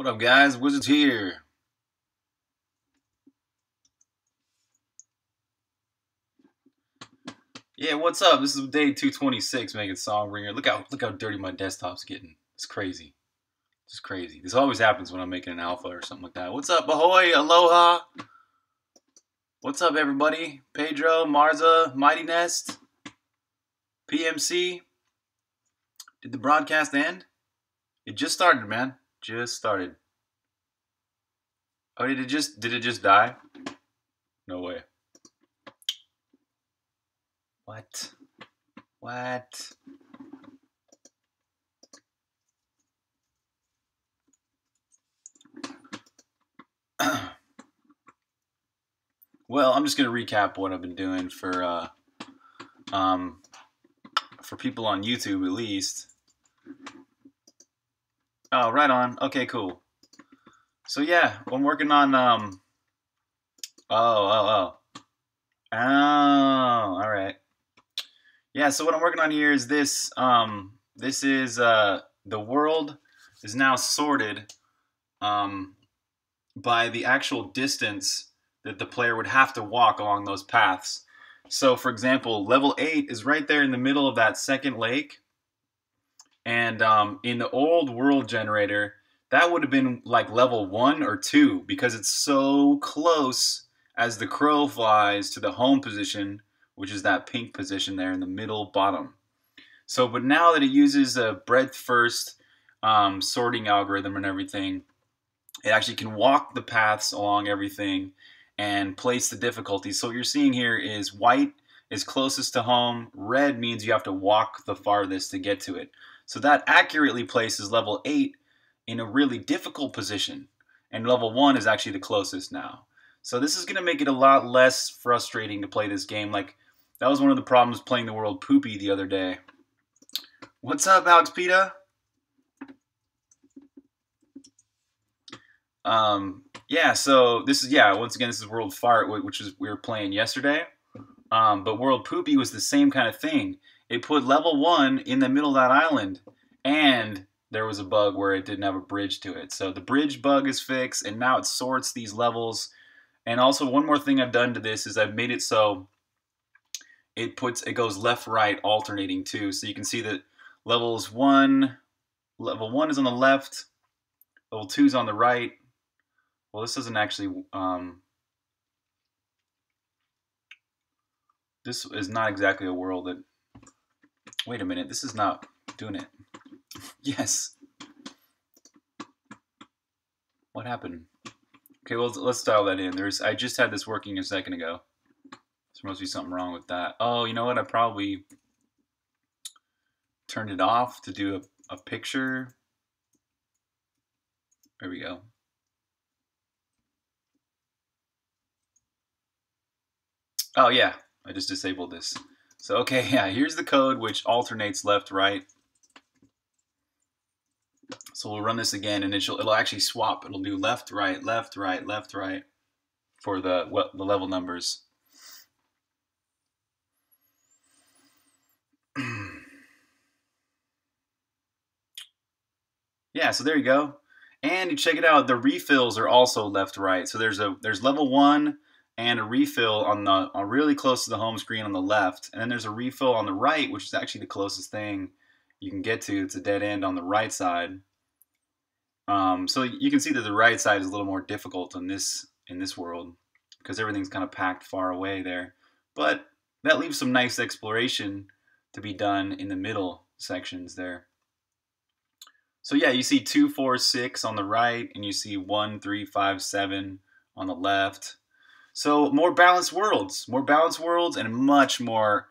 What up, guys? Wizards here. Yeah, what's up? This is day 226 making Songbringer. Look how look how dirty my desktop's getting. It's crazy. It's crazy. This always happens when I'm making an alpha or something like that. What's up, Ahoy? Aloha. What's up, everybody? Pedro, Marza, Mighty Nest, PMC. Did the broadcast end? It just started, man. Just started. Oh, did it just did it just die? No way. What? What? well, I'm just gonna recap what I've been doing for uh, um, for people on YouTube at least. Oh, right on. Okay, cool. So yeah, I'm working on um. Oh, oh, oh. Oh, all right. Yeah, so what I'm working on here is this. Um, this is uh, the world is now sorted um, by the actual distance that the player would have to walk along those paths. So, for example, level eight is right there in the middle of that second lake, and um, in the old world generator, that would have been like level one or two because it's so close as the crow flies to the home position, which is that pink position there in the middle bottom. So, but now that it uses a breadth first um, sorting algorithm and everything, it actually can walk the paths along everything and place the difficulty. So what you're seeing here is white is closest to home, red means you have to walk the farthest to get to it. So that accurately places level 8 in a really difficult position. And level 1 is actually the closest now. So this is going to make it a lot less frustrating to play this game. Like, that was one of the problems playing the world poopy the other day. What's up, Alex Pita? Um, yeah, so this is, yeah, once again, this is World Fart, which is we were playing yesterday. Um, but World Poopy was the same kind of thing. It put level 1 in the middle of that island, and there was a bug where it didn't have a bridge to it. So the bridge bug is fixed, and now it sorts these levels. And also, one more thing I've done to this is I've made it so it puts it goes left right alternating too. So you can see that levels one, level one is on the left, level two is on the right. Well, this doesn't actually. Um, this is not exactly a world that. Wait a minute, this is not doing it. yes. What happened? Okay, well let's dial that in. There's I just had this working a second ago. There must be something wrong with that. Oh, you know what? I probably turned it off to do a, a picture. There we go. Oh yeah, I just disabled this. So okay, yeah, here's the code which alternates left, right. So we'll run this again and it'll, it'll actually swap. It'll do left, right, left, right, left, right for the, what, the level numbers. yeah, so there you go. And you check it out, the refills are also left right. So there's a there's level one and a refill on the on really close to the home screen on the left, and then there's a refill on the right, which is actually the closest thing you can get to. It's a dead end on the right side. Um, so you can see that the right side is a little more difficult in this in this world because everything's kind of packed far away there. But that leaves some nice exploration to be done in the middle sections there. So yeah, you see two, four, six on the right, and you see one, three, five, seven on the left. So more balanced worlds, more balanced worlds, and much more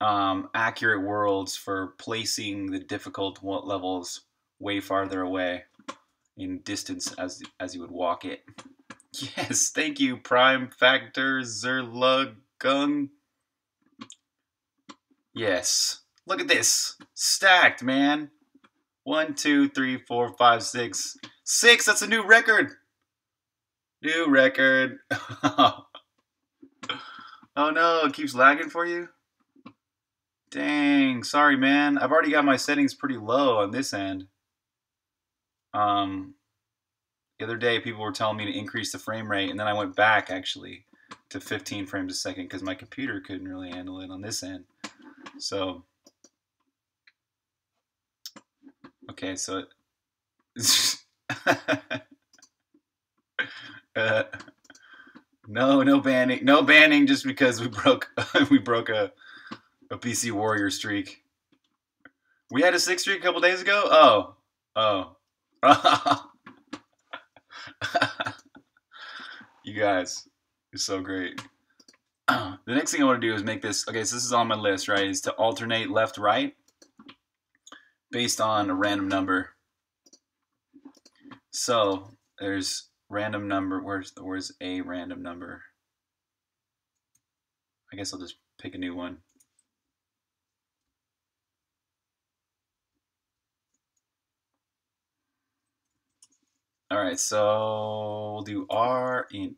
um, accurate worlds for placing the difficult levels way farther away in distance as as you would walk it. Yes, thank you, Prime Factor Zerlugung. Yes. Look at this. Stacked, man. One, two, three, four, five, six. Six! That's a new record! New record. oh no, it keeps lagging for you? Dang, sorry man. I've already got my settings pretty low on this end. Um, the other day people were telling me to increase the frame rate, and then I went back actually to 15 frames a second because my computer couldn't really handle it on this end. So, okay, so uh, no, no banning, no banning just because we broke we broke a a PC Warrior streak. We had a six streak a couple days ago. Oh, oh. you guys are so great. the next thing I want to do is make this. Okay, so this is on my list, right? Is to alternate left right based on a random number. So there's random number. Where's where's a random number? I guess I'll just pick a new one. All right, so we'll do R in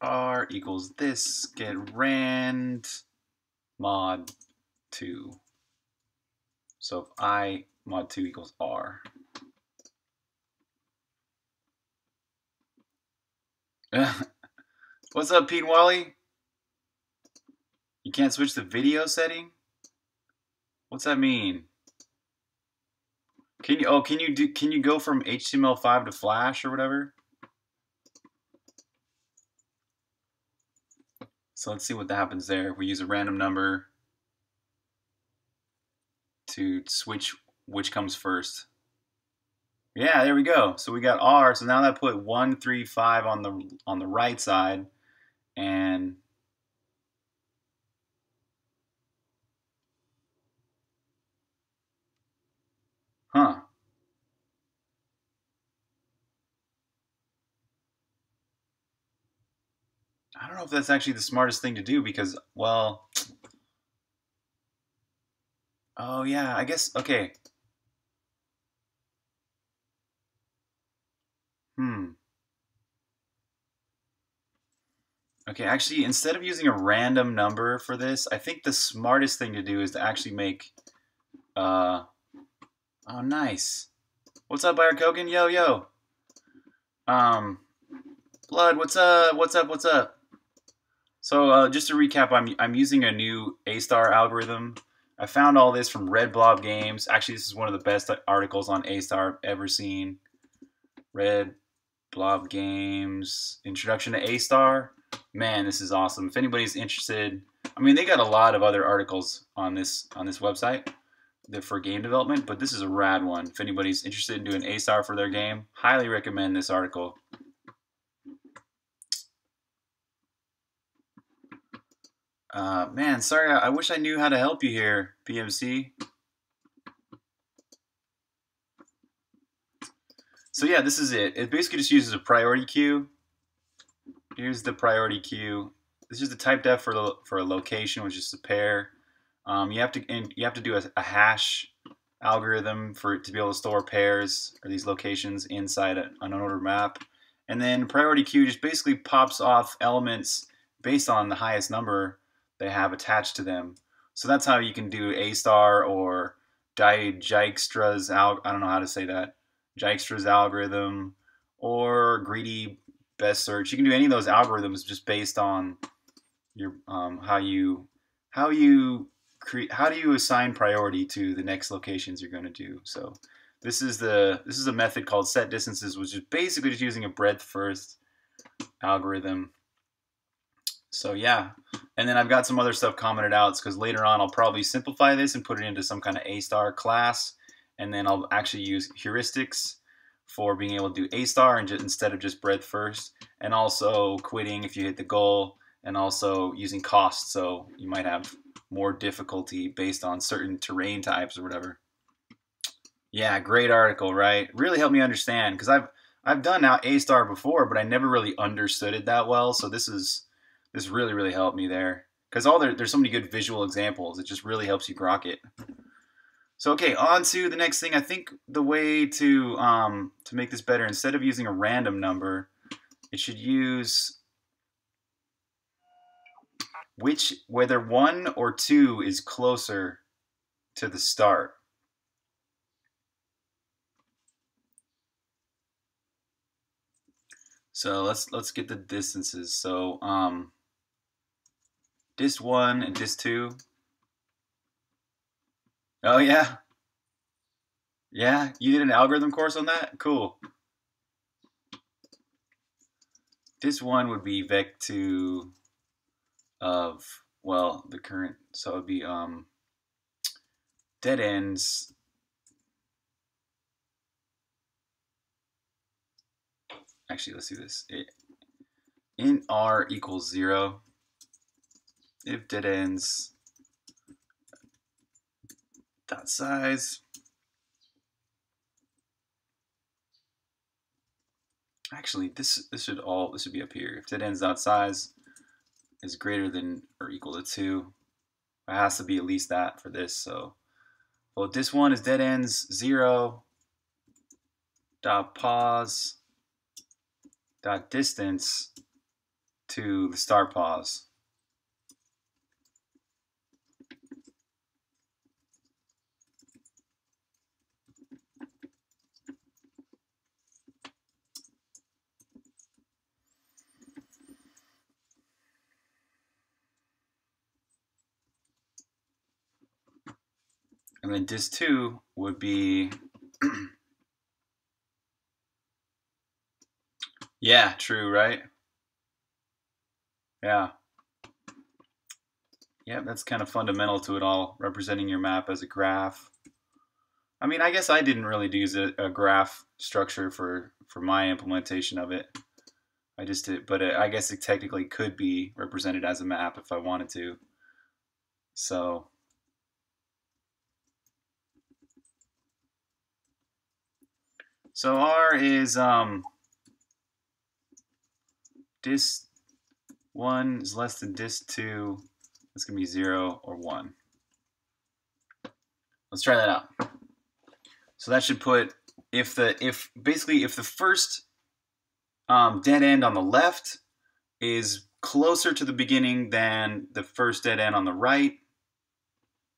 R equals this, get rand mod 2. So if I mod 2 equals R. What's up, Pete Wally? You can't switch the video setting? What's that mean? Can you oh can you do can you go from HTML5 to Flash or whatever? So let's see what happens there. We use a random number to switch which comes first. Yeah, there we go. So we got R. So now that put one, three, five on the on the right side, and Huh. I don't know if that's actually the smartest thing to do because, well, oh yeah, I guess, okay. Hmm. Okay, actually, instead of using a random number for this, I think the smartest thing to do is to actually make, uh, Oh, nice. What's up, Byron Kogan? Yo, yo. Um, Blood, what's up? What's up? What's up? So, uh, just to recap, I'm, I'm using a new A-star algorithm. I found all this from Red Blob Games. Actually, this is one of the best articles on A-star I've ever seen. Red Blob Games, Introduction to A-star. Man, this is awesome. If anybody's interested, I mean, they got a lot of other articles on this on this website for game development, but this is a rad one. If anybody's interested in doing A-star for their game, highly recommend this article. Uh, man, sorry, I wish I knew how to help you here, PMC. So yeah, this is it. It basically just uses a priority queue. Here's the priority queue. This is the type def for the for a location, which is a pair. Um, you have to and you have to do a, a, hash algorithm for to be able to store pairs or these locations inside an unordered map. And then priority queue just basically pops off elements based on the highest number they have attached to them. So that's how you can do A star or Dijkstra's al I don't know how to say that. Dijkstra's algorithm or greedy best search. You can do any of those algorithms just based on your um, how you how you create how do you assign priority to the next locations you're going to do. So this is the this is a method called set distances which is basically just using a breadth first algorithm. So yeah. And then I've got some other stuff commented out because later on I'll probably simplify this and put it into some kind of A star class and then I'll actually use heuristics for being able to do A star and just, instead of just breadth first and also quitting if you hit the goal and also using cost so you might have more difficulty based on certain terrain types or whatever. Yeah, great article, right? Really helped me understand because I've I've done now A star before, but I never really understood it that well. So this is this really really helped me there because all there, there's so many good visual examples. It just really helps you grok it. So okay, on to the next thing. I think the way to um, to make this better, instead of using a random number, it should use which whether one or two is closer to the start. So let's let's get the distances. So um, dist one and dist two. Oh yeah, yeah. You did an algorithm course on that. Cool. This one would be vec2 of well the current. So it would be um dead ends actually let's do this it, in r equals zero if dead ends dot size. Actually this this should all this should be up here. If dead ends dot size is greater than or equal to two it has to be at least that for this so. Well this one is dead ends zero. Dot pos. Dot distance to the start pos. And then dist2 would be Yeah, true, right? Yeah. Yeah, that's kind of fundamental to it all, representing your map as a graph. I mean, I guess I didn't really use a, a graph structure for, for my implementation of it. I just did, but it, I guess it technically could be represented as a map if I wanted to. So, so R is um, dist 1 is less than dist 2, that's going to be 0 or 1. Let's try that out. So that should put, if the, if basically if the first um, dead end on the left is closer to the beginning than the first dead end on the right,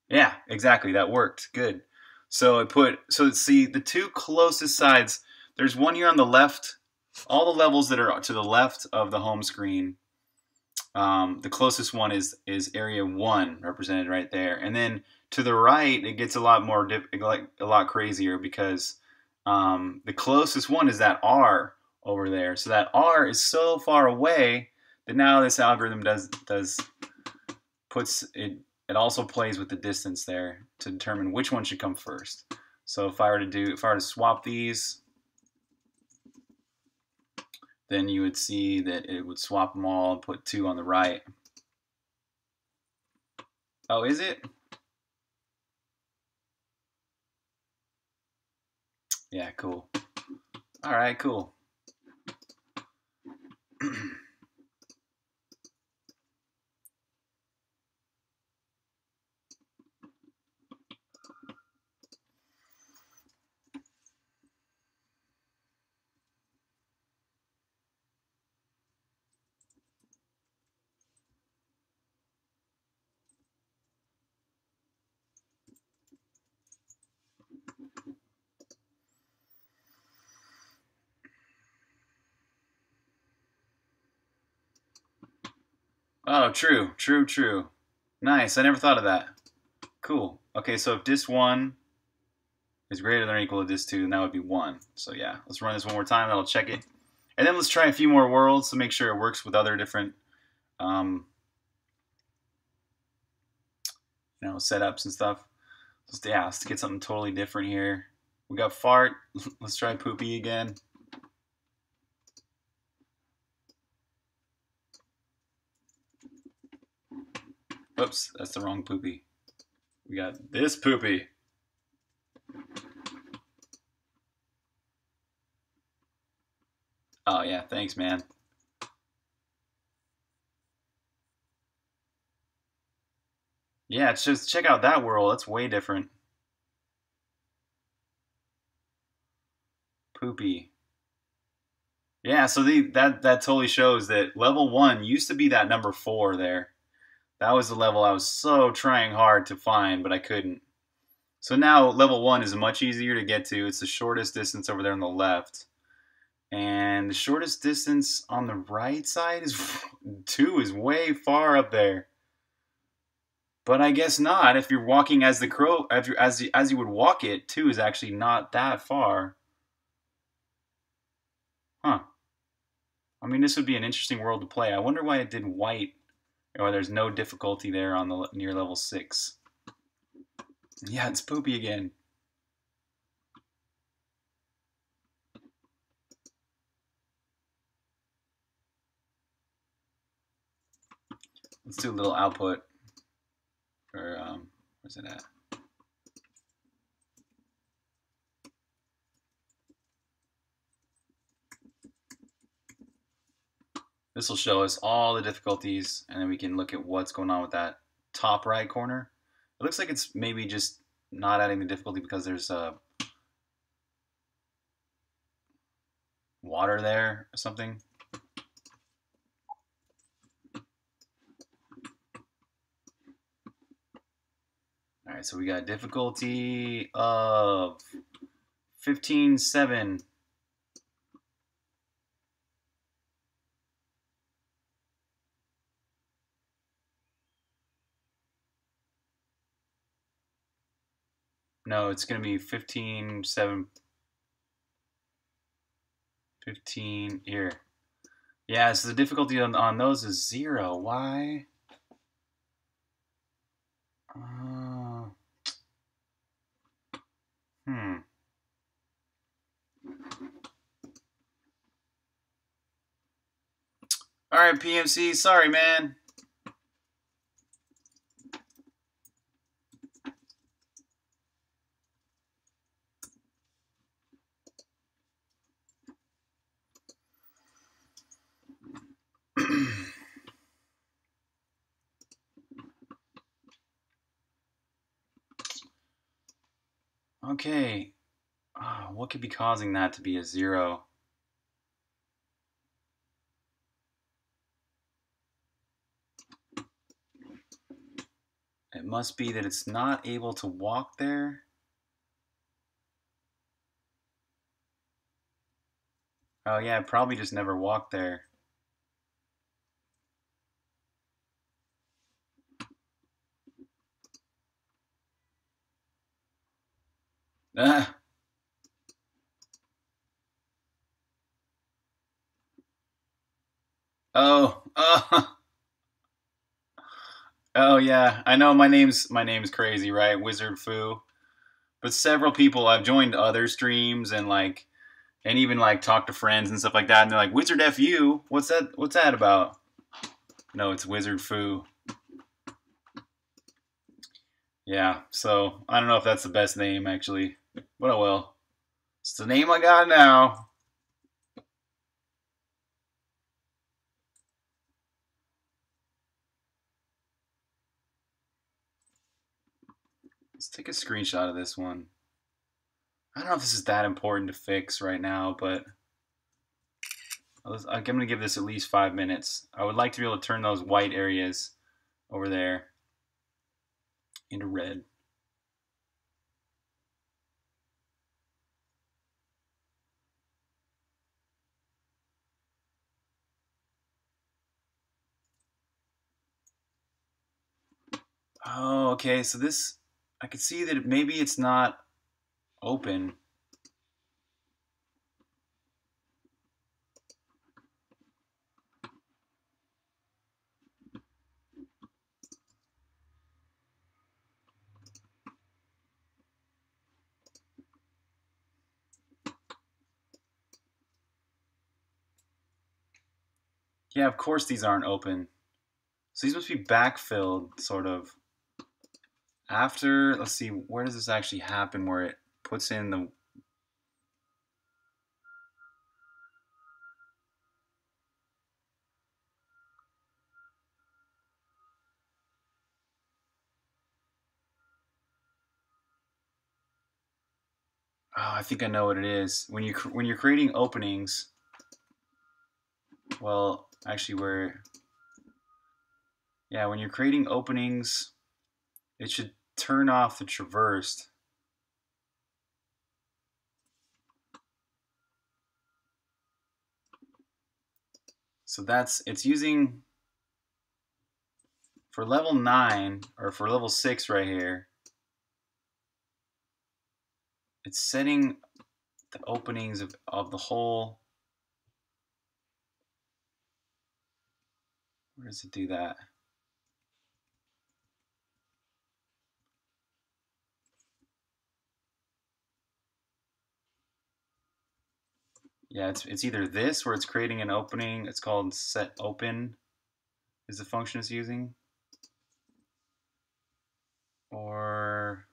yeah, exactly, that worked, good. So I put, so see the two closest sides, there's one here on the left all the levels that are to the left of the home screen, um, the closest one is is area one represented right there, and then to the right it gets a lot more like a lot crazier because um, the closest one is that R over there. So that R is so far away that now this algorithm does does puts it. It also plays with the distance there to determine which one should come first. So if I were to do, if I were to swap these, then you would see that it would swap them all and put two on the right. Oh, is it? Yeah, cool. All right, cool. Oh, true, true, true. Nice. I never thought of that. Cool. Okay, so if this one is greater than or equal to this two, then that would be one. So yeah, let's run this one more time. That'll check it. And then let's try a few more worlds to make sure it works with other different, um, you know, setups and stuff. Just yeah, let's get something totally different here. We got fart. let's try poopy again. Oops, that's the wrong poopy. We got this poopy. Oh yeah, thanks man. Yeah, just check out that world. That's way different. Poopy. Yeah, so the that that totally shows that level one used to be that number four there. That was the level I was so trying hard to find, but I couldn't. So now level one is much easier to get to. It's the shortest distance over there on the left. And the shortest distance on the right side is two is way far up there. But I guess not. If you're walking as the crow, as you, as you, as you would walk it, two is actually not that far. Huh. I mean, this would be an interesting world to play. I wonder why it did white, or there's no difficulty there on the near level six. Yeah, it's poopy again. Let's do a little output for, um, where's it at? This will show us all the difficulties, and then we can look at what's going on with that top right corner. It looks like it's maybe just not adding the difficulty because there's uh, water there or something. All right, so we got difficulty of 15.7. No, it's going to be 15, 7, 15, here. Yeah, so the difficulty on, on those is zero. Why? Uh, hmm. All right, PMC, sorry, man. Okay. Uh, what could be causing that to be a zero? It must be that it's not able to walk there. Oh yeah, probably just never walked there. Ah. Oh, oh. Oh yeah, I know my name's my name's crazy, right? Wizard Foo. But several people I've joined other streams and like and even like talk to friends and stuff like that and they're like, Wizard FU, what's that what's that about? No, it's Wizard Foo. Yeah, so I don't know if that's the best name actually. But oh well. It's the name I got now. Let's take a screenshot of this one. I don't know if this is that important to fix right now, but I'm going to give this at least five minutes. I would like to be able to turn those white areas over there into red. Oh, okay. So this, I can see that maybe it's not open. Yeah, of course these aren't open. So these must be backfilled, sort of after let's see where does this actually happen where it puts in the Oh, I think I know what it is. When you when you're creating openings, well, actually, where yeah, when you're creating openings it should turn off the traversed. So that's, it's using, for level 9, or for level 6 right here, it's setting the openings of, of the whole. Where does it do that? Yeah, it's, it's either this where it's creating an opening. It's called set open is the function it's using. Or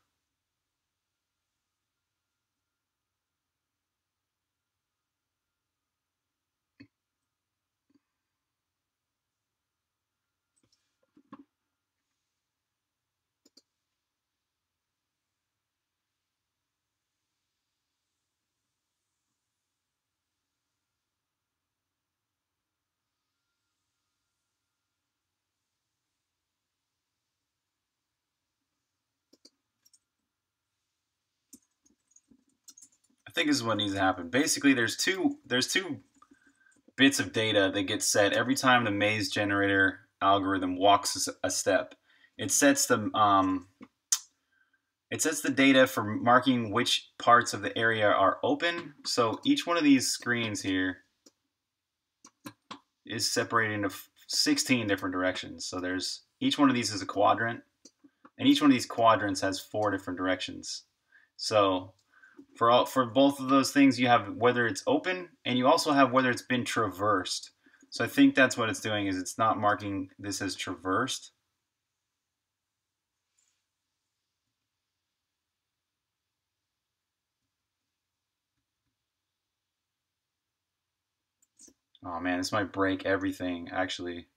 I think this is what needs to happen. Basically, there's two there's two bits of data that get set every time the maze generator algorithm walks a step. It sets the um, it sets the data for marking which parts of the area are open. So each one of these screens here is separated into 16 different directions. So there's each one of these is a quadrant, and each one of these quadrants has four different directions. So for all for both of those things you have whether it's open and you also have whether it's been traversed. So i think that's what it's doing is it's not marking this as traversed. Oh man this might break everything actually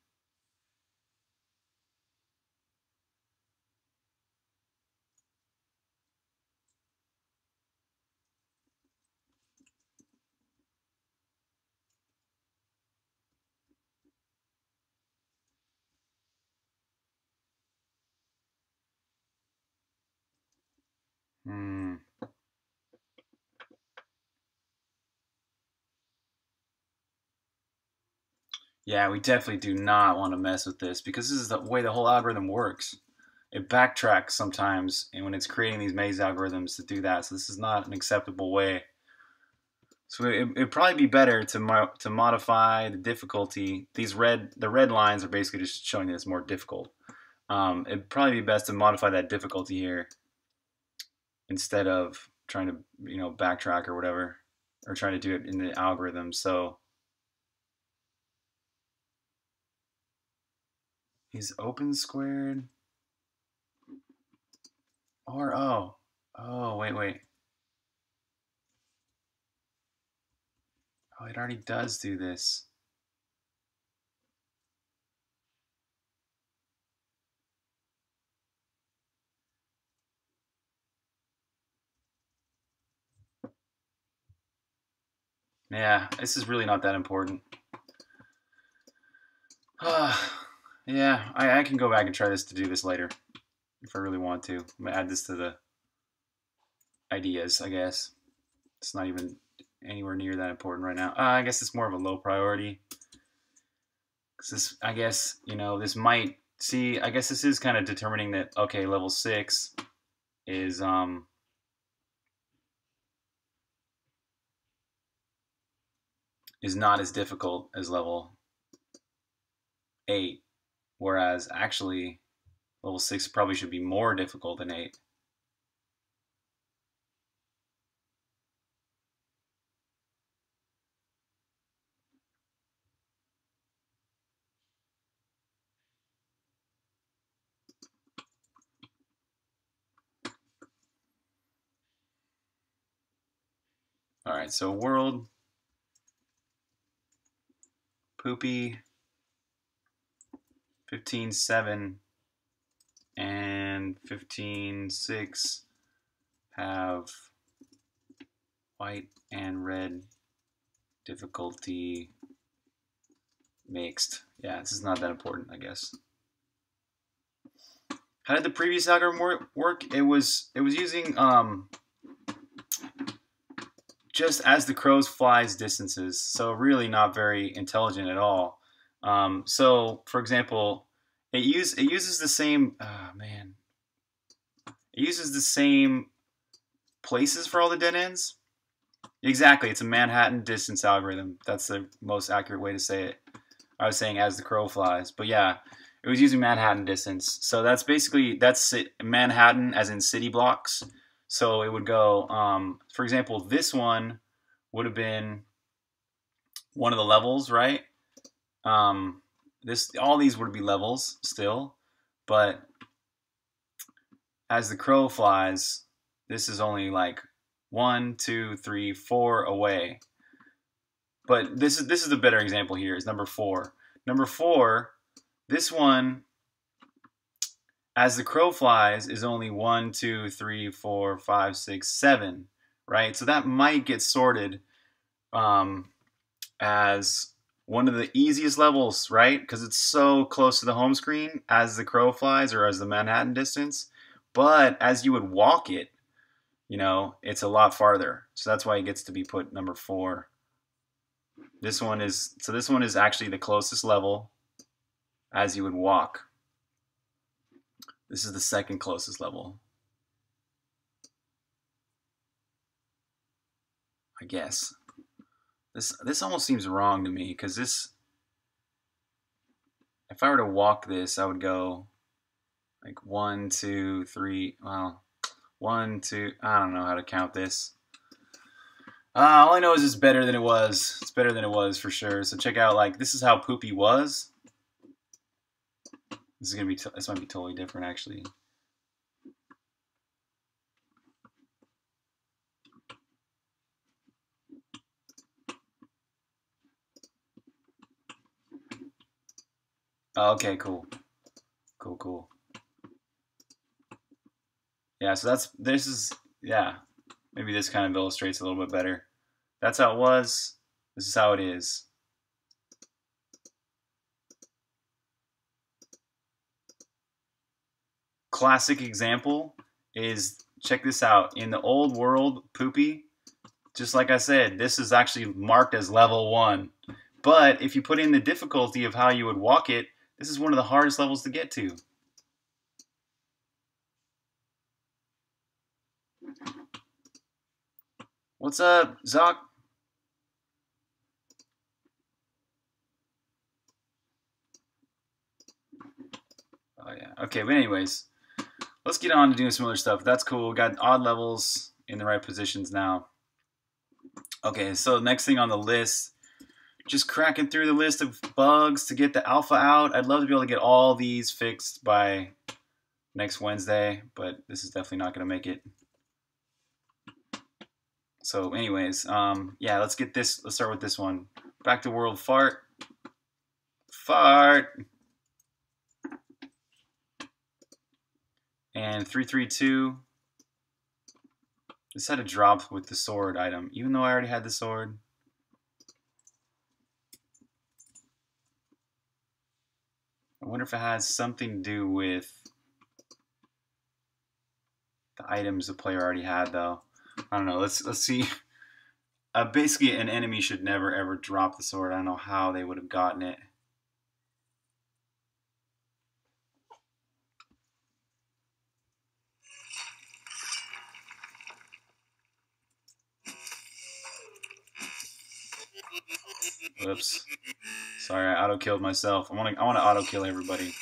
Yeah, we definitely do not want to mess with this because this is the way the whole algorithm works. It backtracks sometimes and when it's creating these maze algorithms to do that. So this is not an acceptable way. So it, would probably be better to mo to modify the difficulty. These red the red lines are basically just showing that it's more difficult. Um, it'd probably be best to modify that difficulty here instead of trying to you know backtrack or whatever or trying to do it in the algorithm so he's open squared or oh oh wait wait oh it already does do this Yeah, this is really not that important. Yeah, I, I can go back and try this to do this later if I really want to. I'm gonna add this to the ideas, I guess. It's not even anywhere near that important right now. Uh, I guess it's more of a low priority. Cause this, I guess, you know, this might see. I guess this is kind of determining that okay, level six is um is not as difficult as level 8, whereas actually level 6 probably should be more difficult than 8. All right, so world Poopy 15.7 and 15.6 have white and red difficulty mixed. Yeah, this is not that important, I guess. How did the previous algorithm work? It was it was using um, just as the crows flies distances, so really not very intelligent at all. Um, so, for example, it use it uses the same. Oh, man, it uses the same places for all the dead ends. Exactly, it's a Manhattan distance algorithm. That's the most accurate way to say it. I was saying as the crow flies, but yeah, it was using Manhattan distance. So that's basically that's Manhattan as in city blocks. So it would go, um, for example, this one would have been one of the levels, right? Um, this all these would be levels still, but as the crow flies, this is only like one, two, three, four away. But this is this is the better example here. Is number four. Number four, this one, as the crow flies, is only one, two, three, four, five, six, seven, right? So that might get sorted um, as one of the easiest levels, right? Because it's so close to the home screen as the crow flies or as the Manhattan distance. But as you would walk it, you know, it's a lot farther. So that's why it gets to be put number four. This one is, so this one is actually the closest level as you would walk. This is the second closest level. I guess. This this almost seems wrong to me because this if I were to walk this, I would go like one, two, three, well, one, two, I don't know how to count this. Uh, all I know is it's better than it was. It's better than it was for sure. So check out, like, this is how Poopy was. This is gonna be, this might be totally different actually. Oh, okay, cool. Cool, cool. Yeah, so that's, this is, yeah, maybe this kind of illustrates a little bit better. That's how it was. This is how it is. Classic example is, check this out, in the old world, Poopy, just like I said, this is actually marked as level one. But if you put in the difficulty of how you would walk it, this is one of the hardest levels to get to. What's up, Zoc? Oh yeah. Okay, but anyways, let's get on to doing some other stuff. That's cool. Got odd levels in the right positions now. Okay, so next thing on the list, just cracking through the list of bugs to get the alpha out. I'd love to be able to get all these fixed by next Wednesday, but this is definitely not going to make it. So anyways, um, yeah, let's get this, let's start with this one. Back to world fart. Fart. And 332. This had a drop with the sword item, even though I already had the sword. I wonder if it has something to do with the items the player already had, though. I don't know. Let's let's see. Uh, basically, an enemy should never ever drop the sword. I don't know how they would have gotten it. Whoops. Sorry, I auto killed myself. I want to I want to auto kill everybody.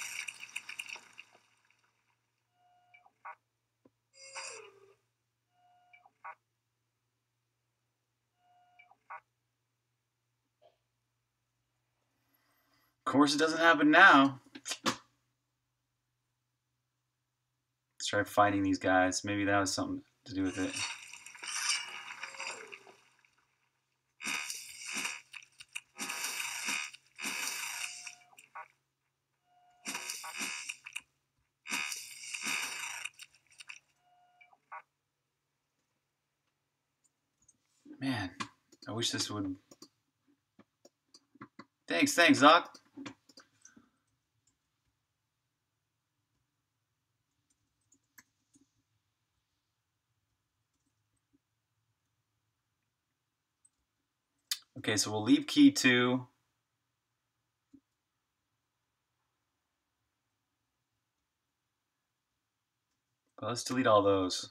Of course, it doesn't happen now. Let's try fighting these guys. Maybe that was something to do with it. wish this would... Thanks, thanks, Zach. Okay, so we'll leave key two. Let's delete all those.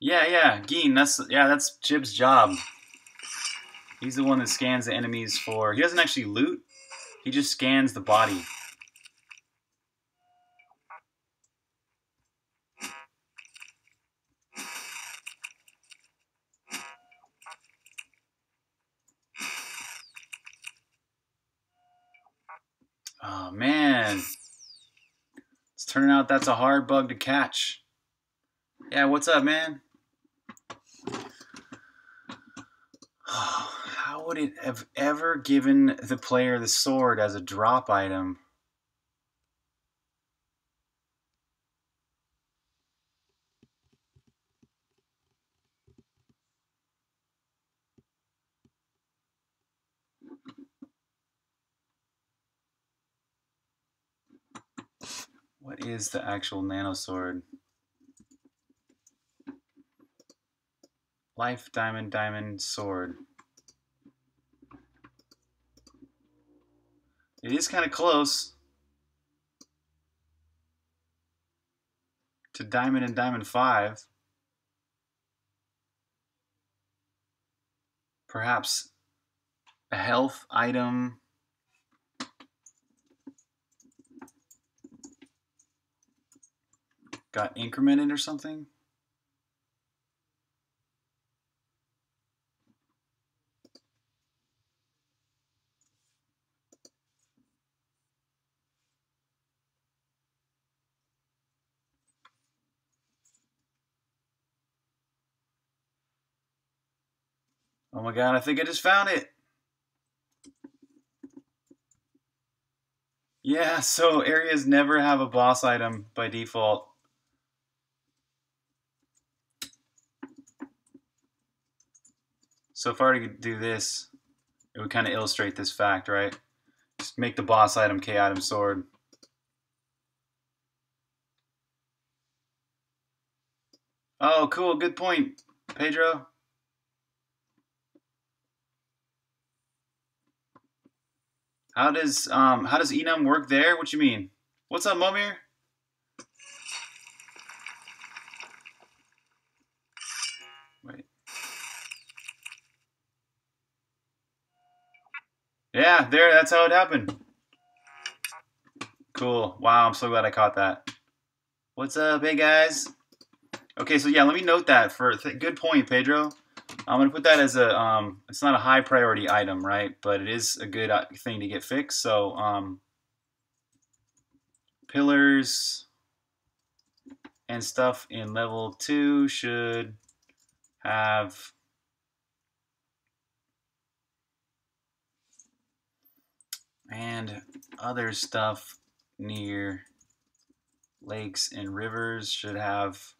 Yeah, yeah, Geen, that's yeah, that's Jib's job. He's the one that scans the enemies for he doesn't actually loot, he just scans the body. Oh man. It's turning out that's a hard bug to catch. Yeah, what's up, man? How would it have ever given the player the sword as a drop item? What is the actual nano sword? Life diamond diamond sword. It is kind of close to diamond and diamond 5. Perhaps a health item got incremented or something? Oh my god, I think I just found it. Yeah, so areas never have a boss item by default. So if I were to do this, it would kind of illustrate this fact, right? Just make the boss item K item sword. Oh, cool. Good point, Pedro. How does um how does enum work there? What you mean? What's up, Momir? Yeah, there, that's how it happened. Cool. Wow, I'm so glad I caught that. What's up, hey guys? Okay, so yeah, let me note that for good point, Pedro. I'm gonna put that as a um, it's not a high priority item, right? But it is a good uh, thing to get fixed. So um, pillars and stuff in level two should have and other stuff near lakes and rivers should have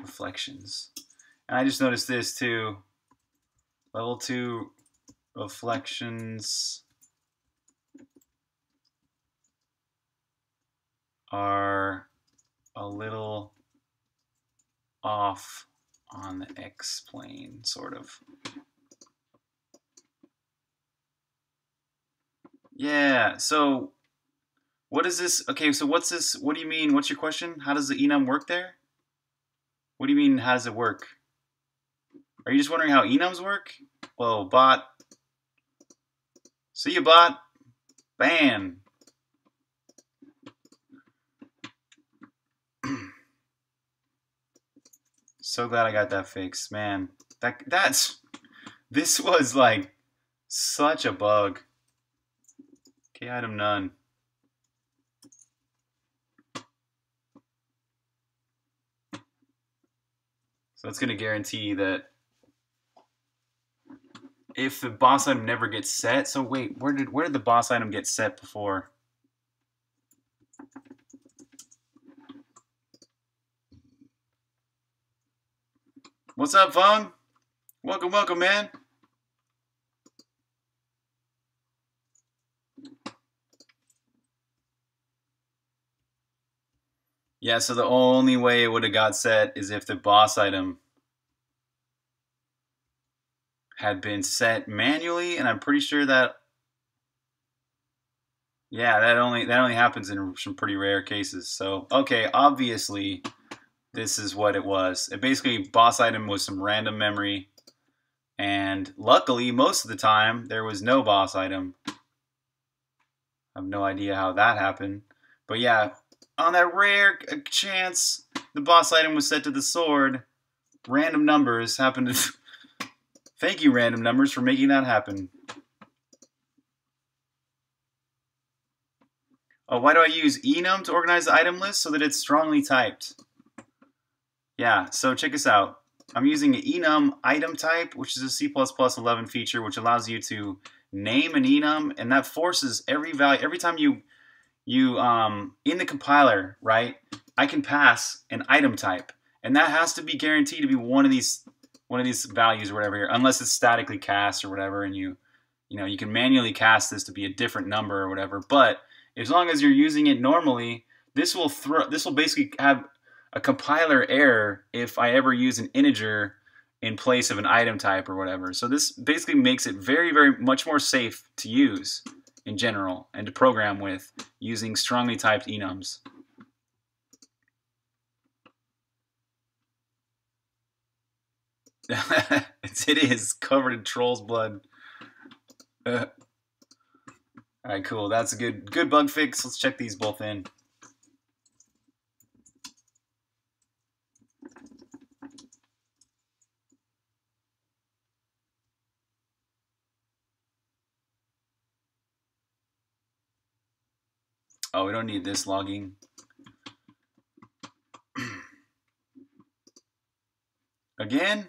reflections. And I just noticed this too. Level 2 reflections are a little off on the X plane, sort of. Yeah. So, what is this? Okay. So, what's this? What do you mean? What's your question? How does the enum work there? What do you mean? How does it work? Are you just wondering how enums work? Well, bot. See you, bot. Ban. so glad I got that fixed, man. That that's this was like such a bug. Okay, item none. So that's going to guarantee that if the boss item never gets set. So wait, where did where did the boss item get set before? What's up, Fung? Welcome, welcome, man. Yeah, so the only way it would have got set is if the boss item had been set manually, and I'm pretty sure that Yeah, that only that only happens in some pretty rare cases. So okay, obviously, this is what it was. It basically boss item was some random memory, and luckily, most of the time there was no boss item. I have no idea how that happened, but yeah, on that rare chance the boss item was set to the sword, random numbers happened to. Thank you, random numbers, for making that happen. Oh, why do I use enum to organize the item list so that it's strongly typed? Yeah, so check this out. I'm using an enum item type, which is a C++11 feature, which allows you to name an enum, and that forces every value, every time you, you um, in the compiler, right, I can pass an item type, and that has to be guaranteed to be one of these one of these values or whatever here, unless it's statically cast or whatever, and you, you know, you can manually cast this to be a different number or whatever. But as long as you're using it normally, this will throw, this will basically have a compiler error if I ever use an integer in place of an item type or whatever. So this basically makes it very, very much more safe to use in general and to program with using strongly typed enums. it is covered in troll's blood. Uh, all right, cool. That's a good good bug fix. Let's check these both in. Oh, we don't need this logging. Again?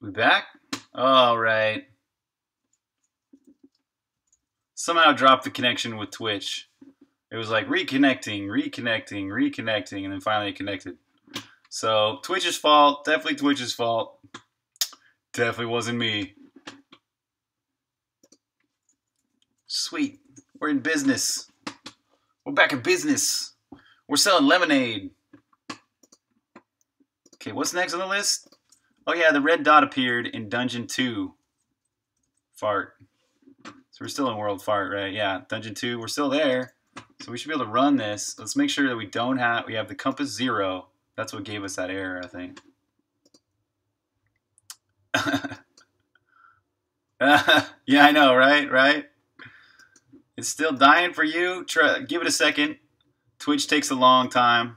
We back? All right. Somehow dropped the connection with Twitch. It was like reconnecting, reconnecting, reconnecting, and then finally it connected. So Twitch's fault. Definitely Twitch's fault. Definitely wasn't me. Sweet. We're in business. We're back in business. We're selling lemonade. Okay, what's next on the list? Oh yeah, the red dot appeared in Dungeon 2. Fart. So we're still in World Fart, right? Yeah, Dungeon 2, we're still there. So we should be able to run this. Let's make sure that we don't have, we have the compass zero. That's what gave us that error, I think. yeah, I know, right? Right? It's still dying for you. Try, give it a second. Twitch takes a long time.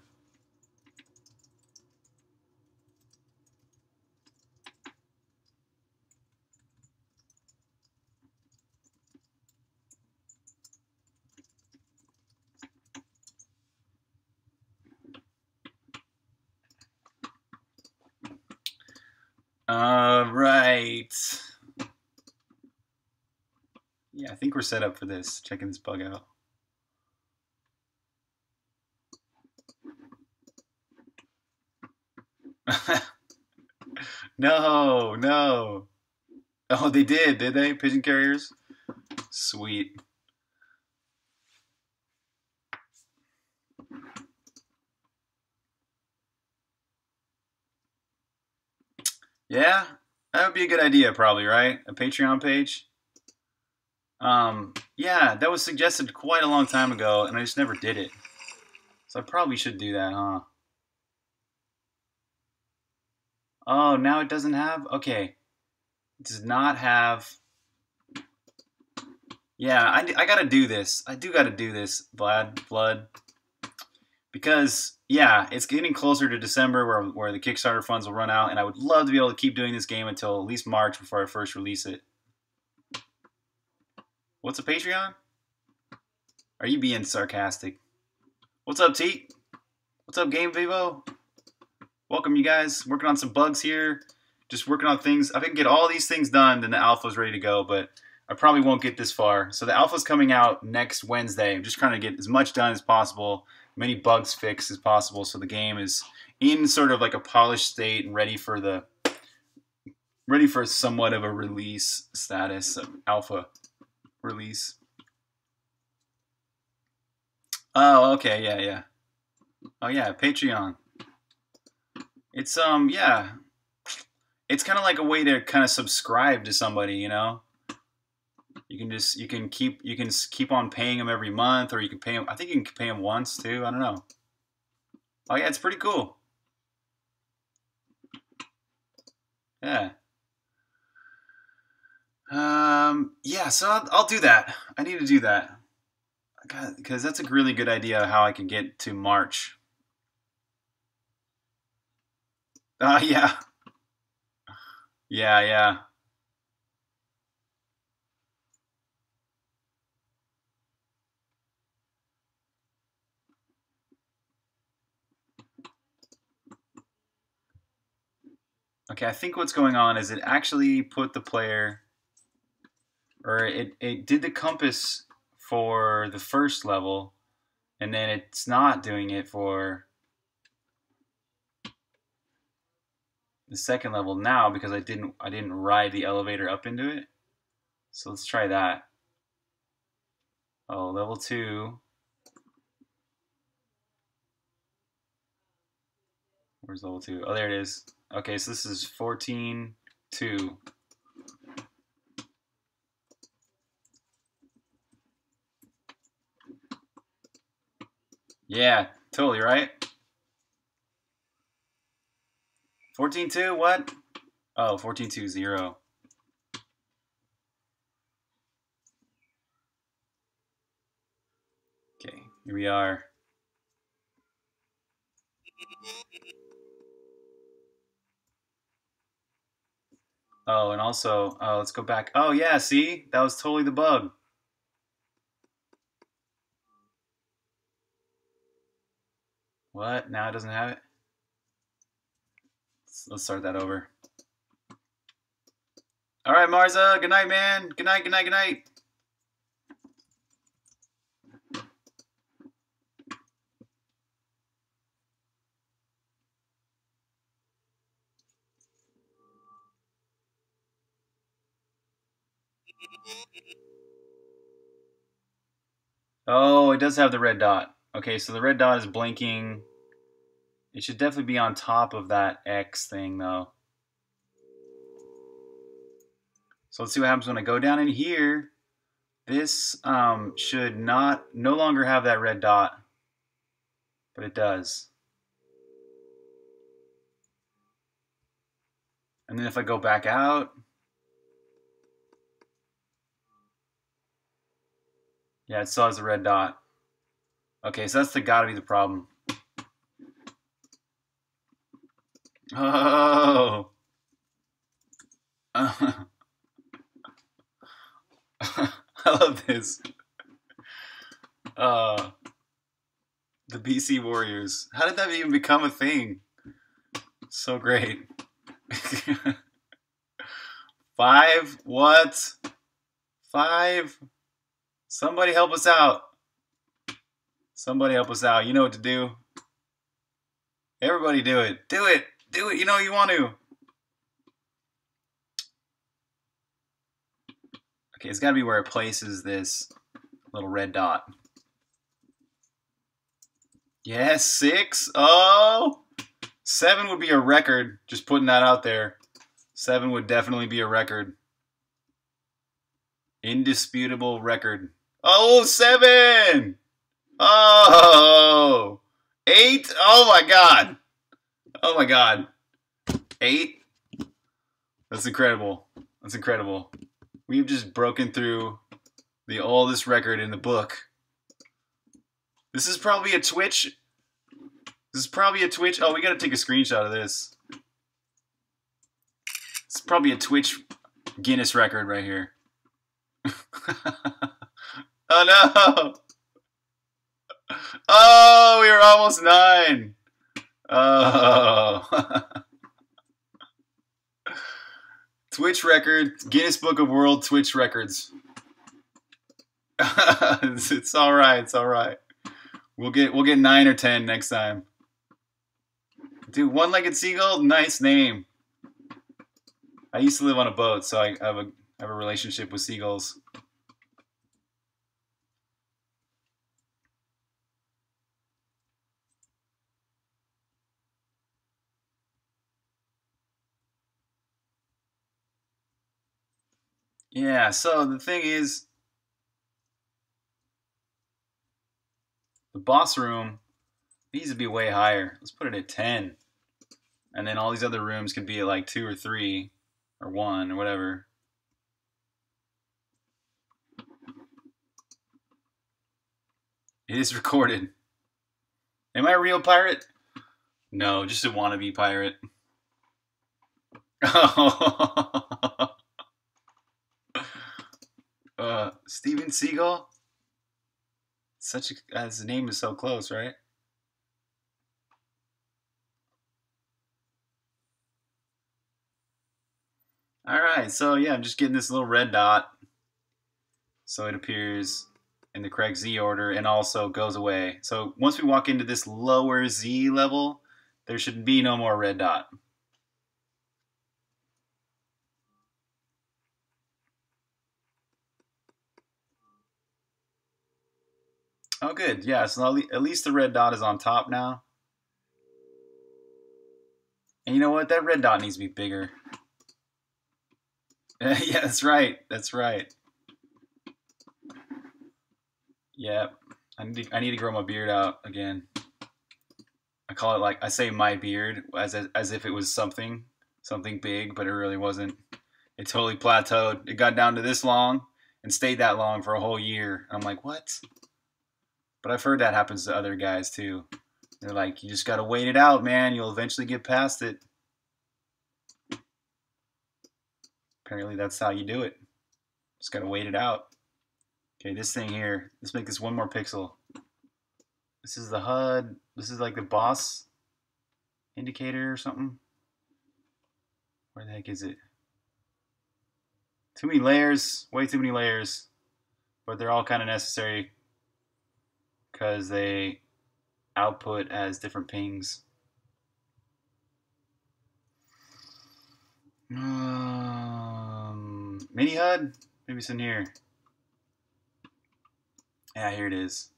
All right. Yeah, I think we're set up for this. Checking this bug out. no, no. Oh, they did, did they? Pigeon carriers? Sweet. Yeah, that would be a good idea, probably, right? A Patreon page. Um, yeah, that was suggested quite a long time ago, and I just never did it. So I probably should do that, huh? Oh, now it doesn't have? Okay. It does not have... Yeah, I, I gotta do this. I do gotta do this, Vlad, Blood. Because, yeah, it's getting closer to December where, where the Kickstarter funds will run out, and I would love to be able to keep doing this game until at least March before I first release it. What's a Patreon? Are you being sarcastic? What's up, Teat? What's up, Game Vivo? Welcome, you guys. Working on some bugs here. Just working on things. If I can get all these things done, then the alpha's ready to go, but I probably won't get this far. So the alpha's coming out next Wednesday. I'm just trying to get as much done as possible many bugs fixed as possible so the game is in sort of like a polished state and ready for the ready for somewhat of a release status alpha release. Oh okay yeah yeah. Oh yeah patreon. It's um yeah. It's kind of like a way to kind of subscribe to somebody you know you can just you can keep you can keep on paying them every month, or you can pay them. I think you can pay them once too. I don't know. Oh yeah, it's pretty cool. Yeah. Um. Yeah. So I'll, I'll do that. I need to do that. Because that's a really good idea of how I can get to March. Uh, yeah. Yeah, yeah. Okay, I think what's going on is it actually put the player, or it, it did the compass for the first level, and then it's not doing it for the second level now because I didn't I didn't ride the elevator up into it. So let's try that. Oh, level two. Where's level two? Oh, there it is. Okay, so this is 14, 2. Yeah, totally right. 14, 2, what? Oh, 14, 2, 0. Okay, here we are. Oh, and also, oh, let's go back. Oh, yeah, see? That was totally the bug. What? Now it doesn't have it? Let's, let's start that over. All right, Marza. Good night, man. Good night, good night, good night. Oh, it does have the red dot. Okay, so the red dot is blinking. It should definitely be on top of that X thing, though. So let's see what happens when I go down in here. This um, should not no longer have that red dot, but it does. And then if I go back out, yeah, it still has a red dot. Okay, so that's the gotta be the problem. Oh. I love this. Uh, the BC Warriors. How did that even become a thing? So great. Five? What? Five? Somebody help us out. Somebody help us out. You know what to do. Everybody do it. Do it. Do it. You know you want to. Okay, it's got to be where it places this little red dot. Yes, six. Oh, seven would be a record. Just putting that out there. Seven would definitely be a record. Indisputable record. Oh, seven. Oh, eight. Oh my God. Oh my God. Eight. That's incredible. That's incredible. We've just broken through the oldest record in the book. This is probably a Twitch. This is probably a Twitch. Oh, we gotta take a screenshot of this. It's probably a Twitch Guinness record right here. oh no! Oh, we were almost nine. Oh. Twitch record, Guinness Book of World Twitch records. it's, it's all right. It's all right. We'll get we'll get nine or ten next time. Dude, one-legged seagull, nice name. I used to live on a boat, so I have a I have a relationship with seagulls. Yeah, so the thing is, the boss room needs to be way higher. Let's put it at 10. And then all these other rooms could be at like 2 or 3 or 1 or whatever. It is recorded. Am I a real pirate? No, just a wannabe pirate. Oh. uh, Steven Seagal? Such a, uh, his name is so close, right? All right, so yeah, I'm just getting this little red dot. So it appears in the correct Z order and also goes away. So once we walk into this lower Z level, there should be no more red dot. Oh, good. Yeah, so at least the red dot is on top now. And you know what? That red dot needs to be bigger. yeah, that's right. That's right. Yep. I need to, I need to grow my beard out again. I call it like I say my beard as as if it was something something big, but it really wasn't. It totally plateaued. It got down to this long and stayed that long for a whole year. I'm like, what? But I've heard that happens to other guys too. They're like, you just gotta wait it out, man. You'll eventually get past it. Apparently, that's how you do it. Just gotta wait it out. Okay, this thing here, let's make this one more pixel. This is the HUD. This is like the boss indicator or something. Where the heck is it? Too many layers, way too many layers. But they're all kind of necessary because they output as different PNGs. Um, mini HUD? Maybe it's in here. Yeah, here it is.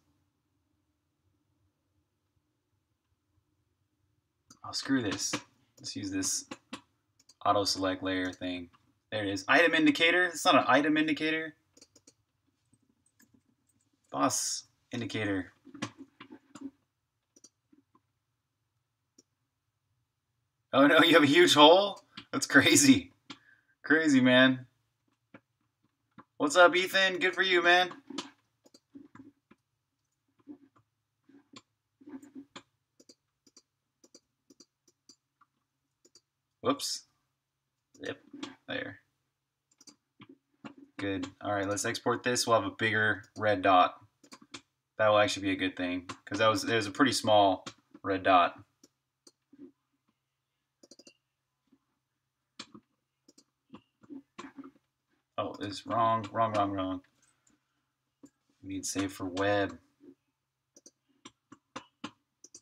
Oh, screw this. Let's use this auto select layer thing. There it is. Item indicator. It's not an item indicator. Boss indicator. Oh no, you have a huge hole? That's crazy. Crazy, man. What's up, Ethan? Good for you, man. Whoops. Yep, there. Good. All right, let's export this. We'll have a bigger red dot. That will actually be a good thing because that was there's a pretty small red dot. Oh, it's wrong, wrong, wrong, wrong. We need save for web.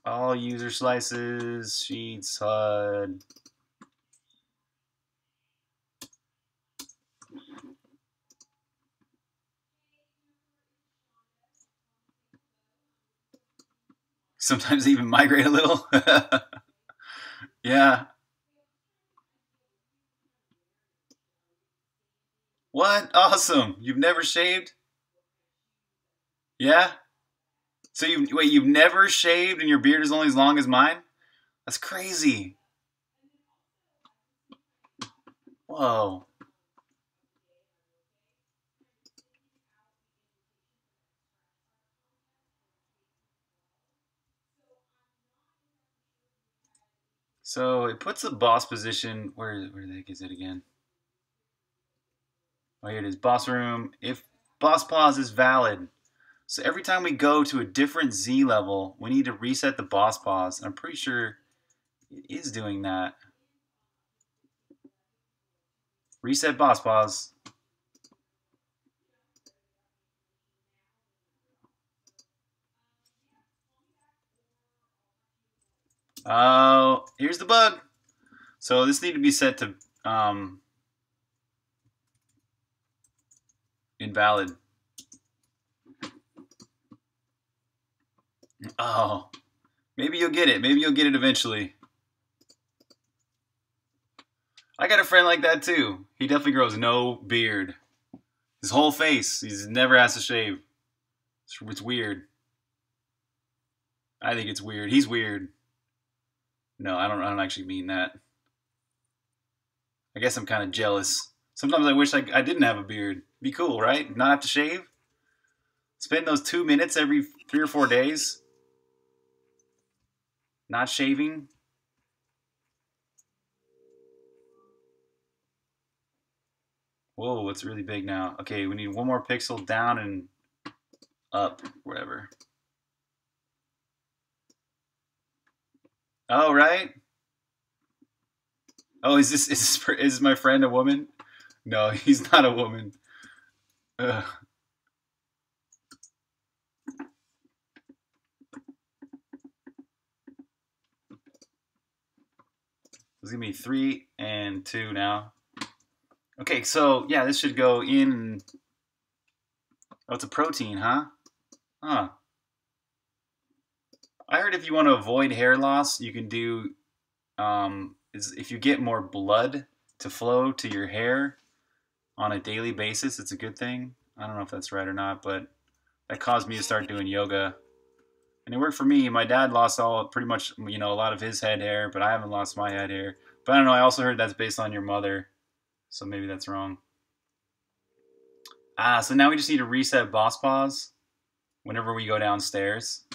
All user slices, sheets, HUD. Sometimes even migrate a little. yeah. What? Awesome. You've never shaved? Yeah? So you wait, you've never shaved and your beard is only as long as mine? That's crazy. Whoa. So it puts the boss position. Where where the heck is it again? Oh, here it is. Boss room. If boss pos is valid. So every time we go to a different Z level, we need to reset the boss pos. I'm pretty sure it is doing that. Reset boss pos. Oh, here's the bug. So this need to be set to um, invalid. Oh, maybe you'll get it. Maybe you'll get it eventually. I got a friend like that too. He definitely grows no beard. His whole face. He's never has to shave. It's, it's weird. I think it's weird. He's weird. No, I don't. I don't actually mean that. I guess I'm kind of jealous. Sometimes I wish I, I didn't have a beard. Be cool, right? Not have to shave. Spend those two minutes every three or four days. Not shaving. Whoa, it's really big now. Okay, we need one more pixel down and up, whatever. Oh, right. Oh, is this is is my friend a woman? No, he's not a woman. Ugh. It's gonna be three and two now. Okay, so yeah, this should go in. Oh, it's a protein, huh? Huh. I heard if you want to avoid hair loss, you can do um, is if you get more blood to flow to your hair on a daily basis, it's a good thing. I don't know if that's right or not, but that caused me to start doing yoga, and it worked for me. My dad lost all pretty much you know a lot of his head hair, but I haven't lost my head hair. But I don't know. I also heard that's based on your mother, so maybe that's wrong. Ah, so now we just need to reset boss pos whenever we go downstairs.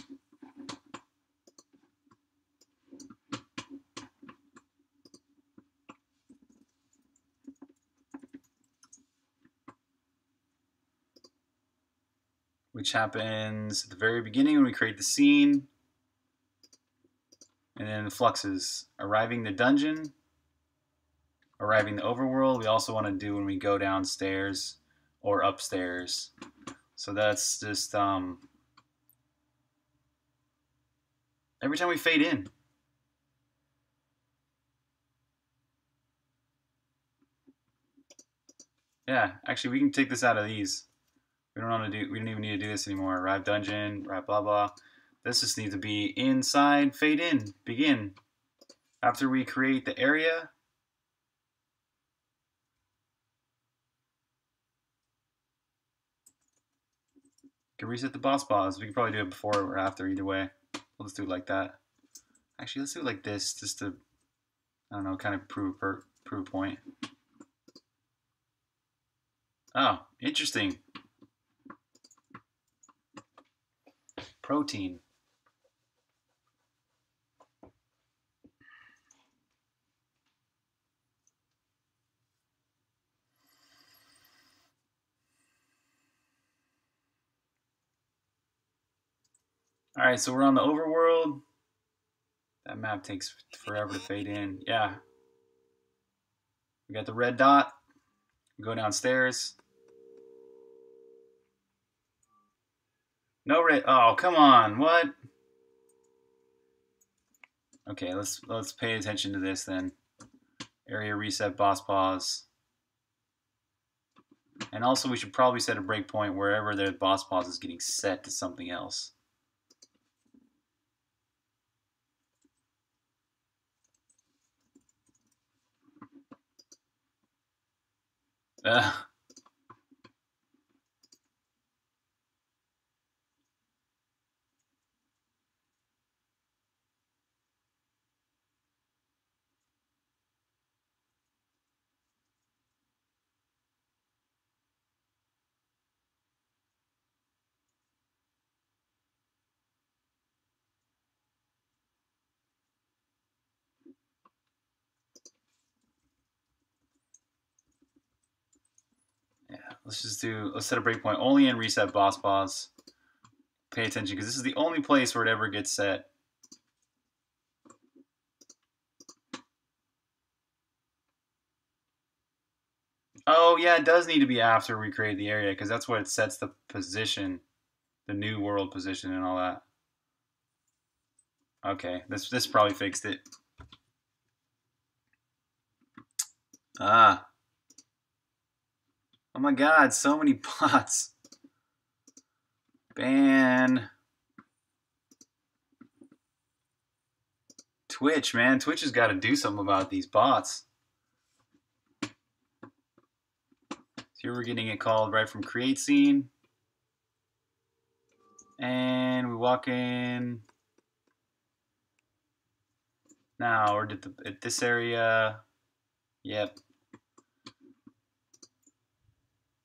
Which happens at the very beginning when we create the scene. And then the fluxes, arriving the dungeon, arriving the overworld. We also want to do when we go downstairs or upstairs. So that's just um, every time we fade in. Yeah, actually we can take this out of these. We don't want to do. We don't even need to do this anymore. Arrive dungeon. Right. Blah blah. This just needs to be inside. Fade in. Begin. After we create the area. can reset the boss boss. We could probably do it before or after, either way. We'll just do it like that. Actually, let's do it like this, just to, I don't know, kind of prove prove a point. Oh, interesting. Protein. All right, so we're on the overworld. That map takes forever to fade in. Yeah. We got the red dot. Go downstairs. No red. Oh, come on. What? Okay, let's let's pay attention to this then. Area reset, boss pos. And also we should probably set a breakpoint wherever the boss pos is getting set to something else. Uh, let's set a breakpoint only in reset boss boss. Pay attention because this is the only place where it ever gets set. Oh, yeah, it does need to be after we create the area because that's what it sets the position, the new world position and all that. Okay, this this probably fixed it. Ah. Oh my god, so many bots. Ban. Twitch, man. Twitch has got to do something about these bots. here we're getting it called right from create scene. And we walk in. Now, or did the, at this area. Yep,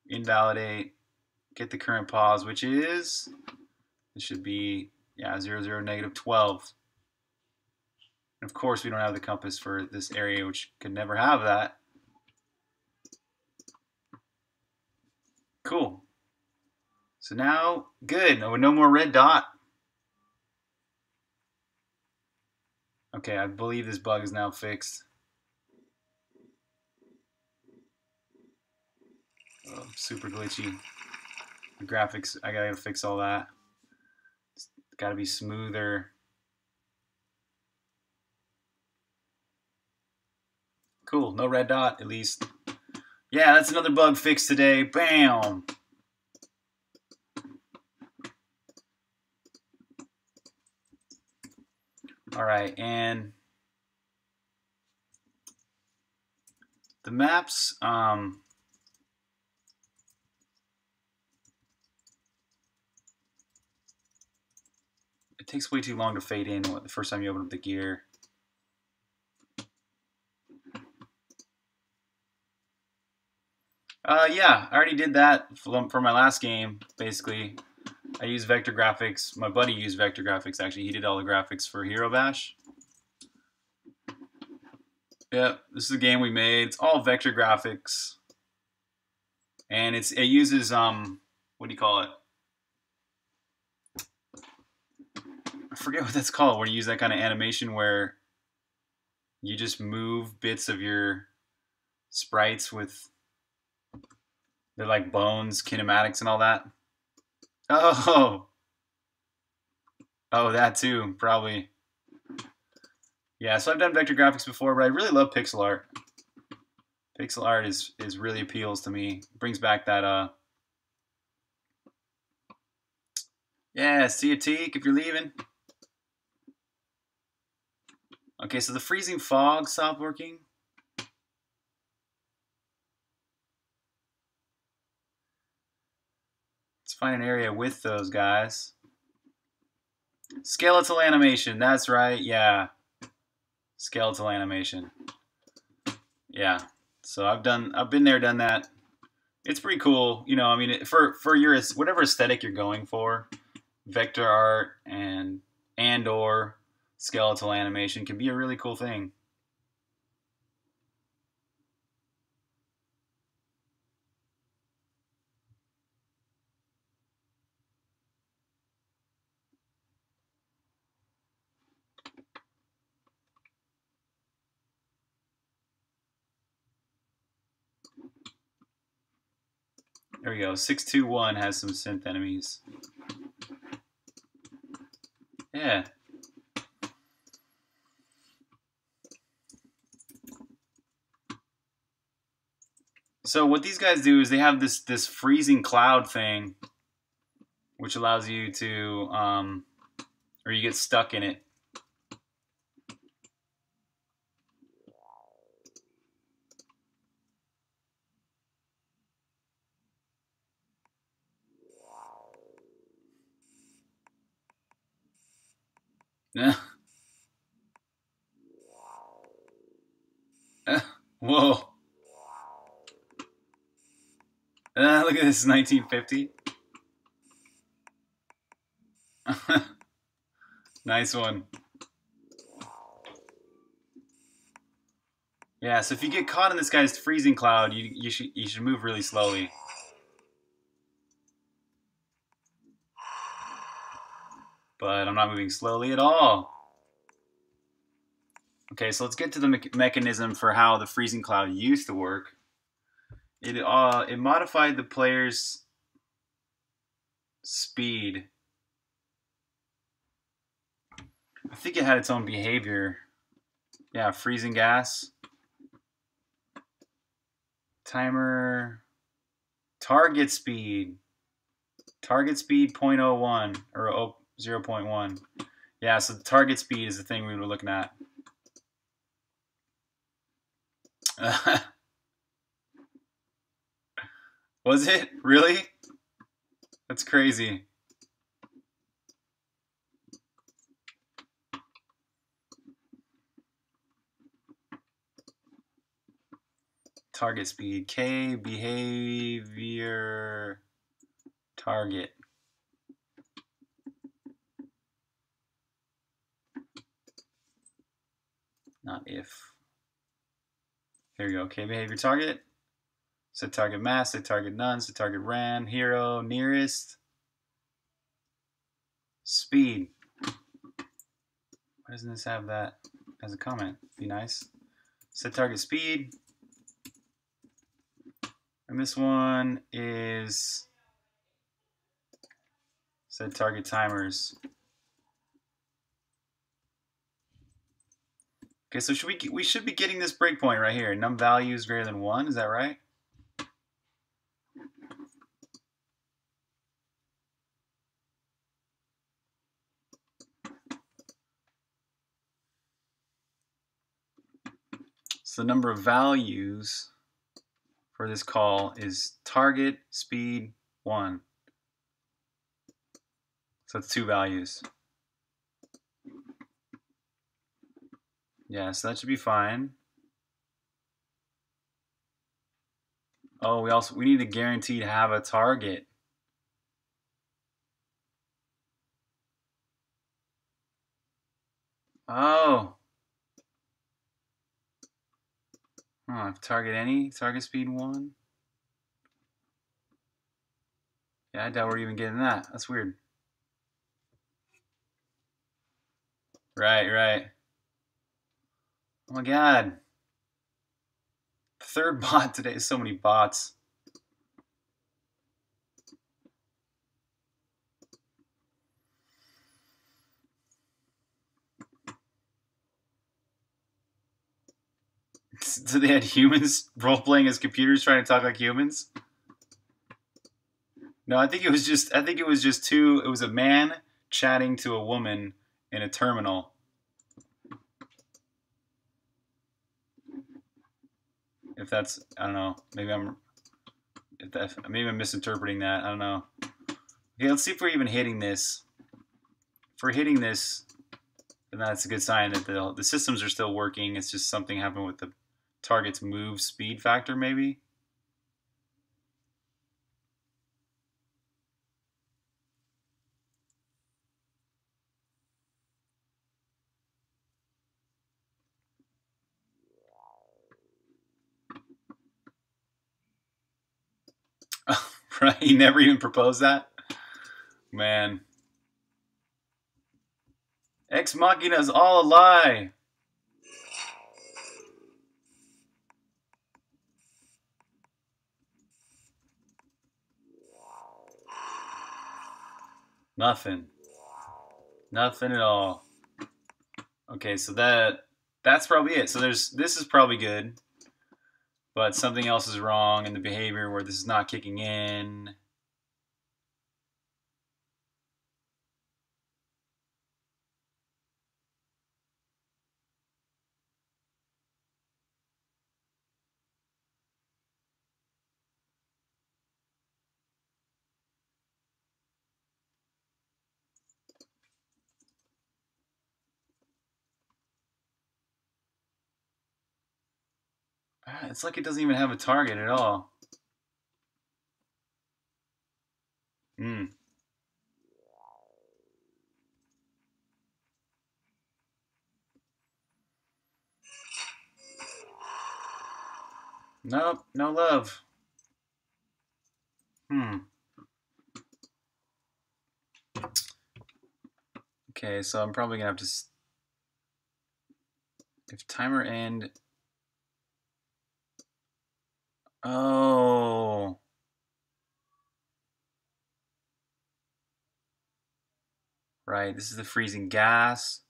invalidate, get the current pos, which is, this should be, yeah, 0, 0, negative 12. And of course, we don't have the compass for this area, which could never have that. Cool. So now, good. No, no more red dot. Okay, I believe this bug is now fixed. Oh, super glitchy. The graphics, I gotta fix all that. It's gotta be smoother. Cool, no red dot at least. Yeah, that's another bug fixed today. Bam! All right, and the maps, um, takes way too long to fade in the first time you open up the gear. Uh, yeah, I already did that for my last game, basically. I used vector graphics. My buddy used vector graphics, actually. He did all the graphics for Hero Bash. Yep, this is a game we made. It's all vector graphics. And it's it uses, um, what do you call it? Forget what that's called, where you use that kind of animation where you just move bits of your sprites with they're like bones, kinematics, and all that. Oh, oh, that too, probably. Yeah, so I've done vector graphics before, but I really love pixel art. Pixel art is is really appeals to me. brings back that uh. Yeah, see you, teak if you're leaving. Okay, so the freezing fog stopped working. Let's find an area with those guys. Skeletal animation. That's right. Yeah. Skeletal animation. Yeah. So I've done. I've been there, done that. It's pretty cool. You know, I mean, for for your whatever aesthetic you're going for, vector art and and or skeletal animation can be a really cool thing. There we go. 621 has some synth enemies. Yeah. So what these guys do is they have this this freezing cloud thing, which allows you to, um, or you get stuck in it. Yeah. Whoa. Uh, look at this, 1950. nice one. Yeah, so if you get caught in this guy's freezing cloud, you, you should you should move really slowly. but I'm not moving slowly at all. Okay, so let's get to the me mechanism for how the freezing cloud used to work. It, uh, it modified the player's speed. I think it had its own behavior. Yeah, freezing gas. Timer. Target speed. Target speed 0.01 or 0.1. Yeah, so the target speed is the thing we were looking at. Was it? Really? That's crazy. Target speed. K behavior target. not if. Here we go. K behavior target. Set target mass, set target none, set target ran, hero, nearest. Speed. Why doesn't this have that as a comment? Be nice. Set target speed. And this one is set target timers. Okay, so should we we should be getting this breakpoint right here. Num value is greater than one. Is that right? So the number of values for this call is target speed one. So it's two values. Yeah, so that should be fine. Oh, we also we need to guarantee to have a target. Oh. Huh, target any, target speed one. Yeah, I doubt we're even getting that. That's weird. Right, right. Oh my god. Third bot today. Is so many bots. So they had humans role playing as computers trying to talk like humans? No, I think it was just I think it was just two it was a man chatting to a woman in a terminal if that's I don't know. Maybe I'm if that maybe I'm misinterpreting that. I don't know. Okay, let's see if we're even hitting this. If we're hitting this, then that's a good sign that the, the systems are still working. It's just something happened with the target's move speed factor, maybe. right? He never even proposed that? Man. Ex Machina is all a lie. Nothing. Nothing at all. Okay, so that that's probably it. So there's this is probably good but something else is wrong in the behavior where this is not kicking in. It's like it doesn't even have a target at all. Hmm. Nope, no love. Hmm. Okay, so I'm probably gonna have to. If timer end Oh. Right, this is the freezing gas.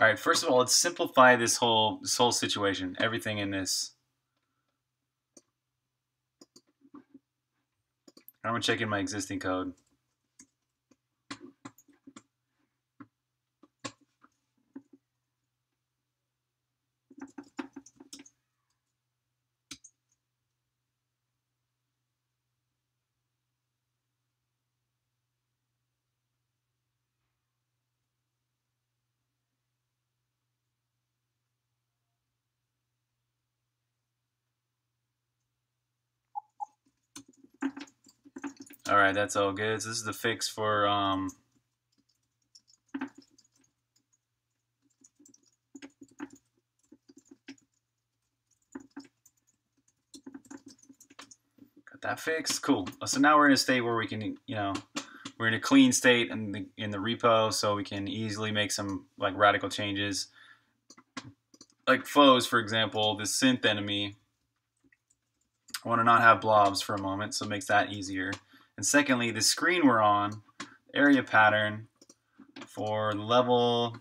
All right, first of all, let's simplify this whole this whole situation. Everything in this. I'm gonna check in my existing code. Right, that's all good. So this is the fix for um, got that fixed. Cool. So now we're in a state where we can, you know, we're in a clean state in the in the repo, so we can easily make some like radical changes. Like foes, for example, this synth enemy. I want to not have blobs for a moment, so it makes that easier. And secondly, the screen we're on, area pattern for level,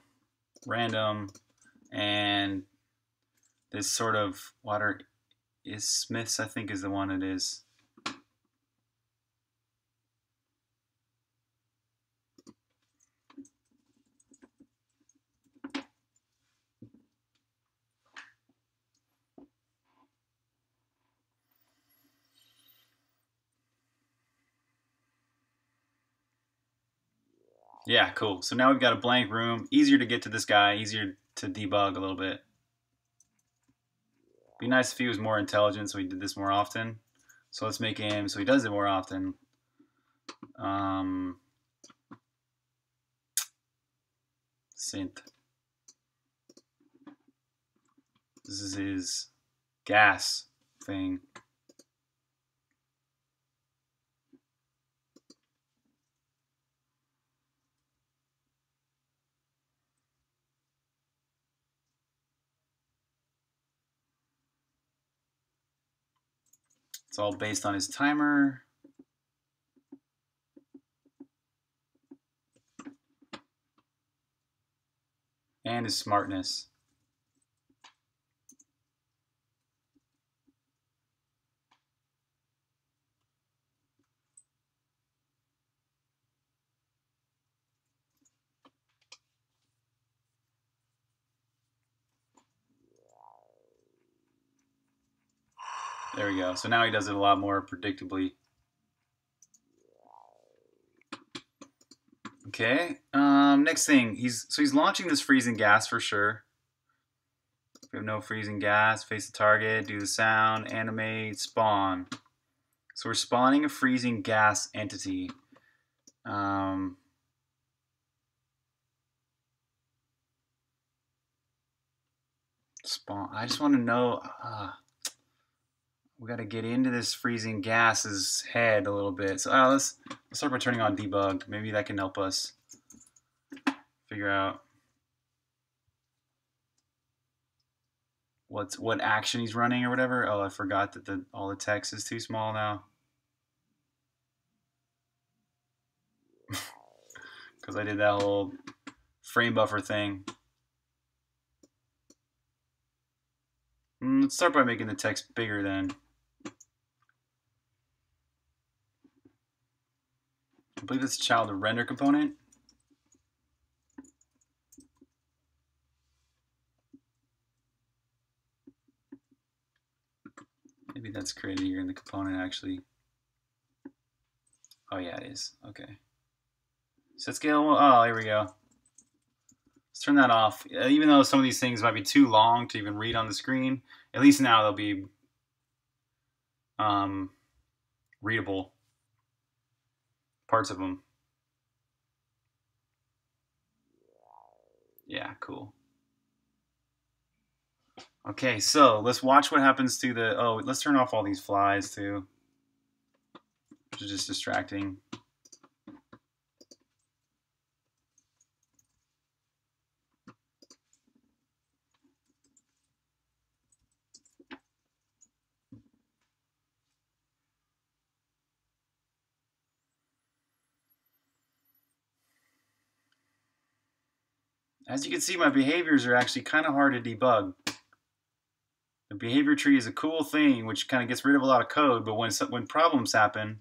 random, and this sort of water is Smith's, I think is the one it is. Yeah, cool. So now we've got a blank room. Easier to get to this guy, easier to debug a little bit. Be nice if he was more intelligent so he did this more often. So let's make him so he does it more often. Um, synth. This is his gas thing. It's all based on his timer. And his smartness. There we go. So now he does it a lot more predictably. Okay. Um, next thing, he's so he's launching this freezing gas for sure. We have no freezing gas. Face the target. Do the sound. Animate. Spawn. So we're spawning a freezing gas entity. Um, spawn. I just want to know. Uh, we got to get into this freezing gas's head a little bit. So uh, let's, let's start by turning on debug. Maybe that can help us figure out what's what action he's running or whatever. Oh, I forgot that the all the text is too small now. Because I did that whole frame buffer thing. Mm, let's start by making the text bigger then. I believe it's a child render component. Maybe that's created here in the component actually. Oh yeah, it is. Okay. Set scale. Oh, here we go. Let's turn that off. Uh, even though some of these things might be too long to even read on the screen, at least now they'll be um, readable parts of them. Yeah, cool. Okay, so let's watch what happens to the... Oh, let's turn off all these flies, too. Which is just distracting. As you can see, my behaviors are actually kind of hard to debug. The behavior tree is a cool thing, which kind of gets rid of a lot of code, but when, when problems happen,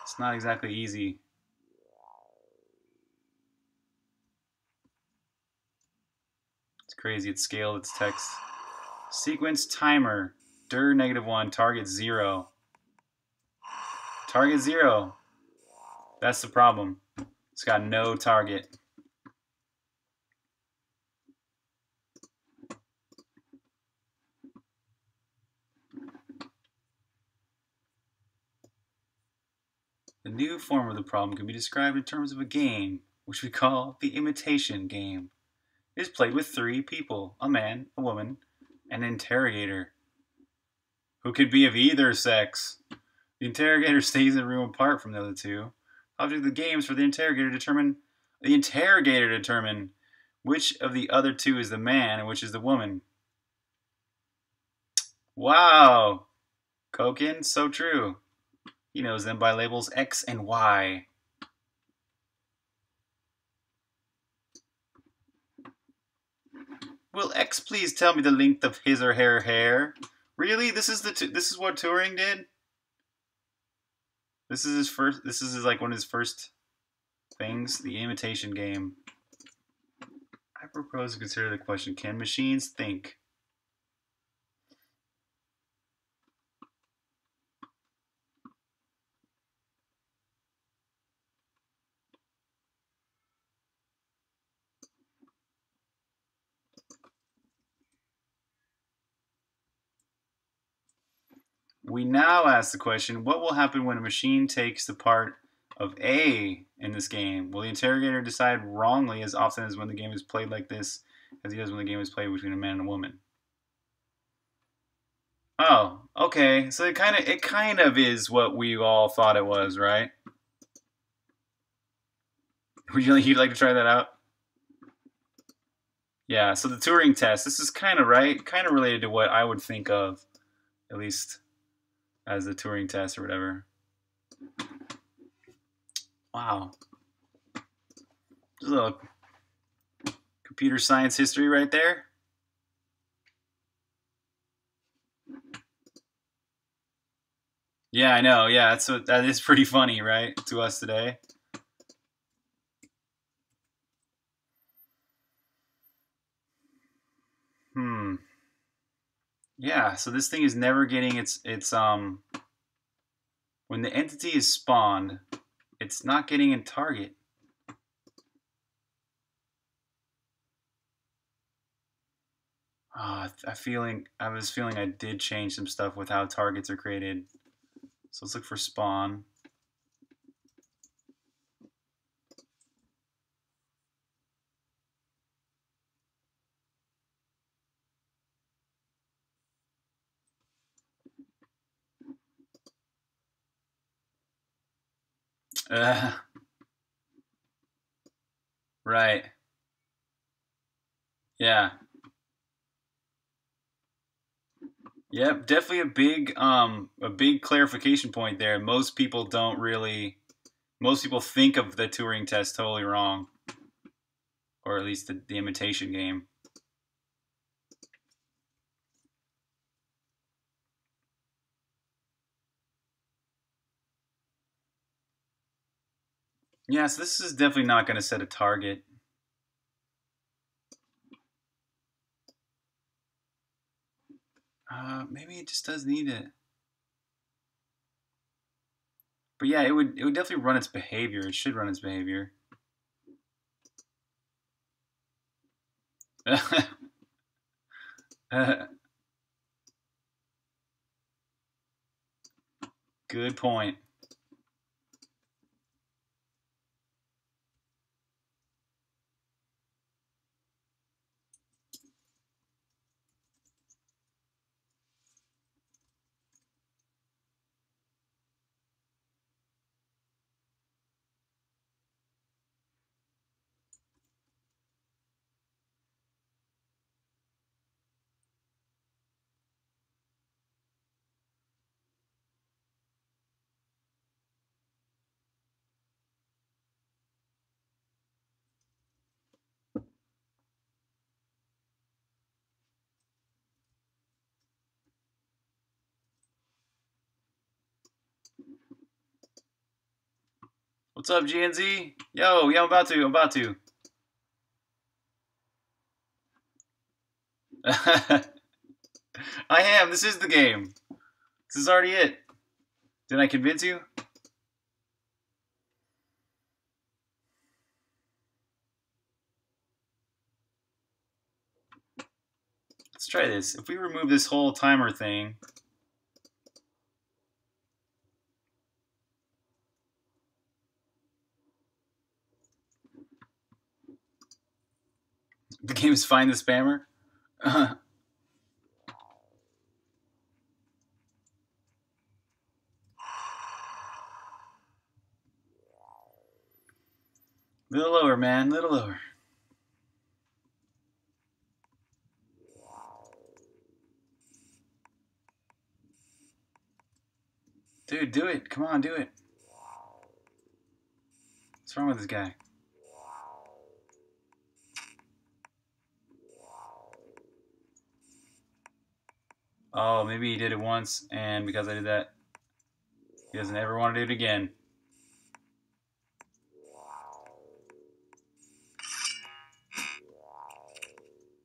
it's not exactly easy. It's crazy. It's scaled. It's text. Sequence timer. dir negative one. Target zero. Target zero. That's the problem. It's got no target. The new form of the problem can be described in terms of a game, which we call the imitation game. It is played with three people a man, a woman, and an interrogator, who could be of either sex. The interrogator stays in a room apart from the other two object of the games for the interrogator to determine the interrogator to determine which of the other two is the man and which is the woman. Wow. Kokin, so true. He knows them by labels X and Y. Will X please tell me the length of his or her hair? Really? This is the this is what Turing did? This is his first. This is his, like one of his first things. The imitation game. I propose to consider the question: Can machines think? We now ask the question, what will happen when a machine takes the part of A in this game? Will the interrogator decide wrongly as often as when the game is played like this as he does when the game is played between a man and a woman? Oh, okay. So it kind of it kind of is what we all thought it was, right? Would you you'd like to try that out? Yeah, so the Turing test, this is kind of right, kind of related to what I would think of at least as the Turing test or whatever. Wow. Just a little computer science history right there. Yeah, I know. Yeah, that's what, that is pretty funny, right, to us today. Hmm. Yeah, so this thing is never getting its its um when the entity is spawned, it's not getting in target. Ah, I feeling I was feeling I did change some stuff with how targets are created. So let's look for spawn. Uh, right. Yeah. Yep, definitely a big um a big clarification point there. Most people don't really most people think of the Turing test totally wrong. Or at least the, the imitation game. Yeah, so this is definitely not going to set a target. Uh, maybe it just does need it. But yeah, it would it would definitely run its behavior. It should run its behavior. Good point. What's up, GNZ? Yo, yeah, I'm about to. I'm about to. I am. This is the game. This is already it. Did I convince you? Let's try this. If we remove this whole timer thing, The game is Find the Spammer? little lower, man. Little lower. Dude, do it. Come on, do it. What's wrong with this guy? Oh, maybe he did it once, and because I did that, he doesn't ever want to do it again.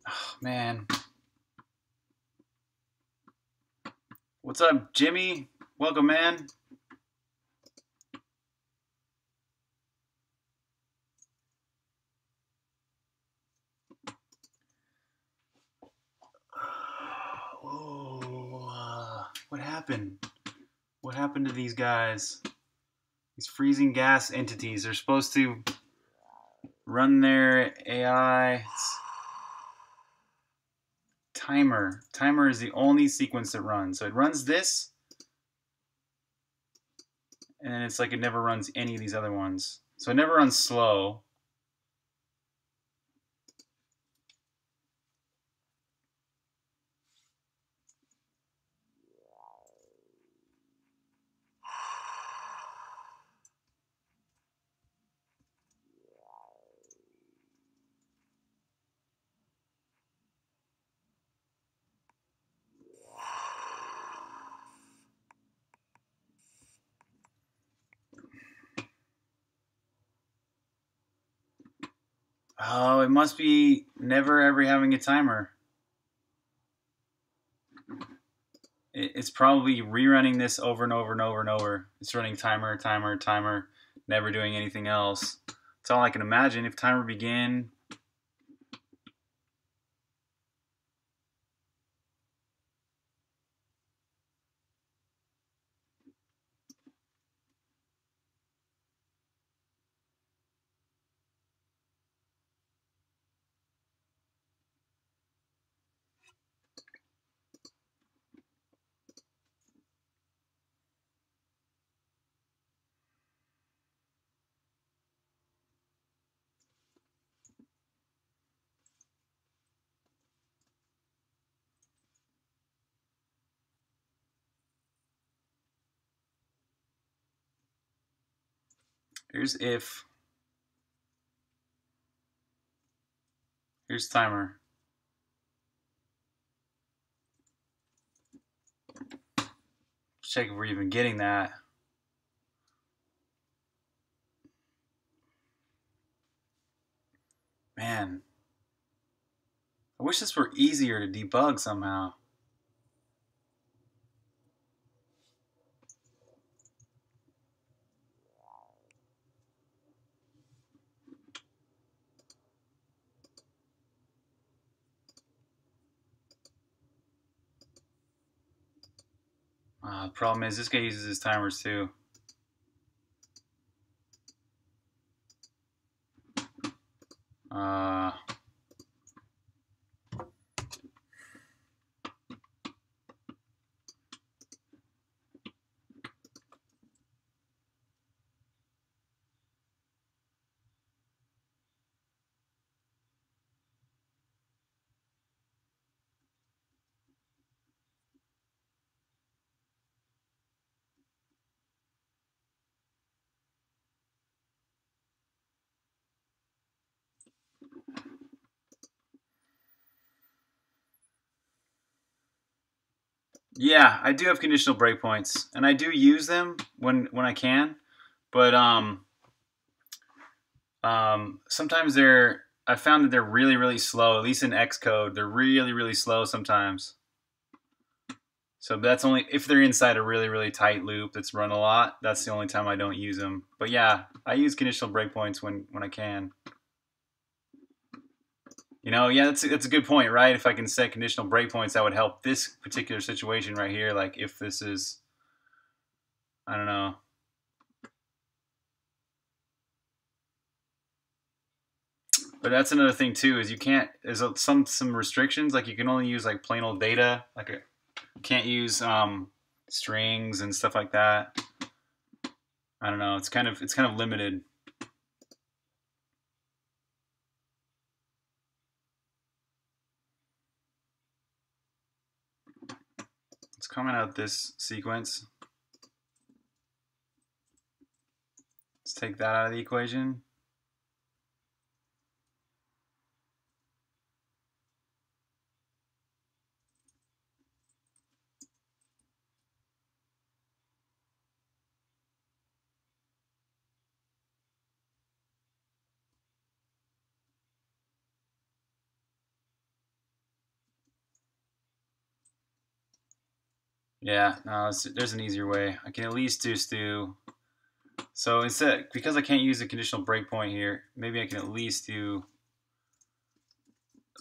Oh, man. What's up, Jimmy? Welcome, man. What happened? What happened to these guys? These freezing gas entities. They're supposed to run their AI. Timer. Timer is the only sequence that runs. So it runs this, and it's like it never runs any of these other ones. So it never runs slow. Oh, it must be never ever having a timer. It's probably rerunning this over and over and over and over. It's running timer, timer, timer, never doing anything else. It's all I can imagine. If timer begin, Here's if. Here's timer. Check if we're even getting that. Man. I wish this were easier to debug somehow. Uh, problem is, this guy uses his timers too. Uh, Yeah, I do have conditional breakpoints, and I do use them when when I can, but um, um, sometimes they're I found that they're really really slow. At least in Xcode, they're really really slow sometimes. So that's only if they're inside a really really tight loop that's run a lot. That's the only time I don't use them. But yeah, I use conditional breakpoints when when I can. You know, yeah, that's that's a good point, right? If I can set conditional breakpoints, that would help this particular situation right here. Like if this is, I don't know. But that's another thing too is you can't. There's some some restrictions like you can only use like plain old data. Like a, you can't use um, strings and stuff like that. I don't know. It's kind of it's kind of limited. Comment out this sequence. Let's take that out of the equation. Yeah, no, there's an easier way. I can at least just do. So instead, because I can't use a conditional breakpoint here, maybe I can at least do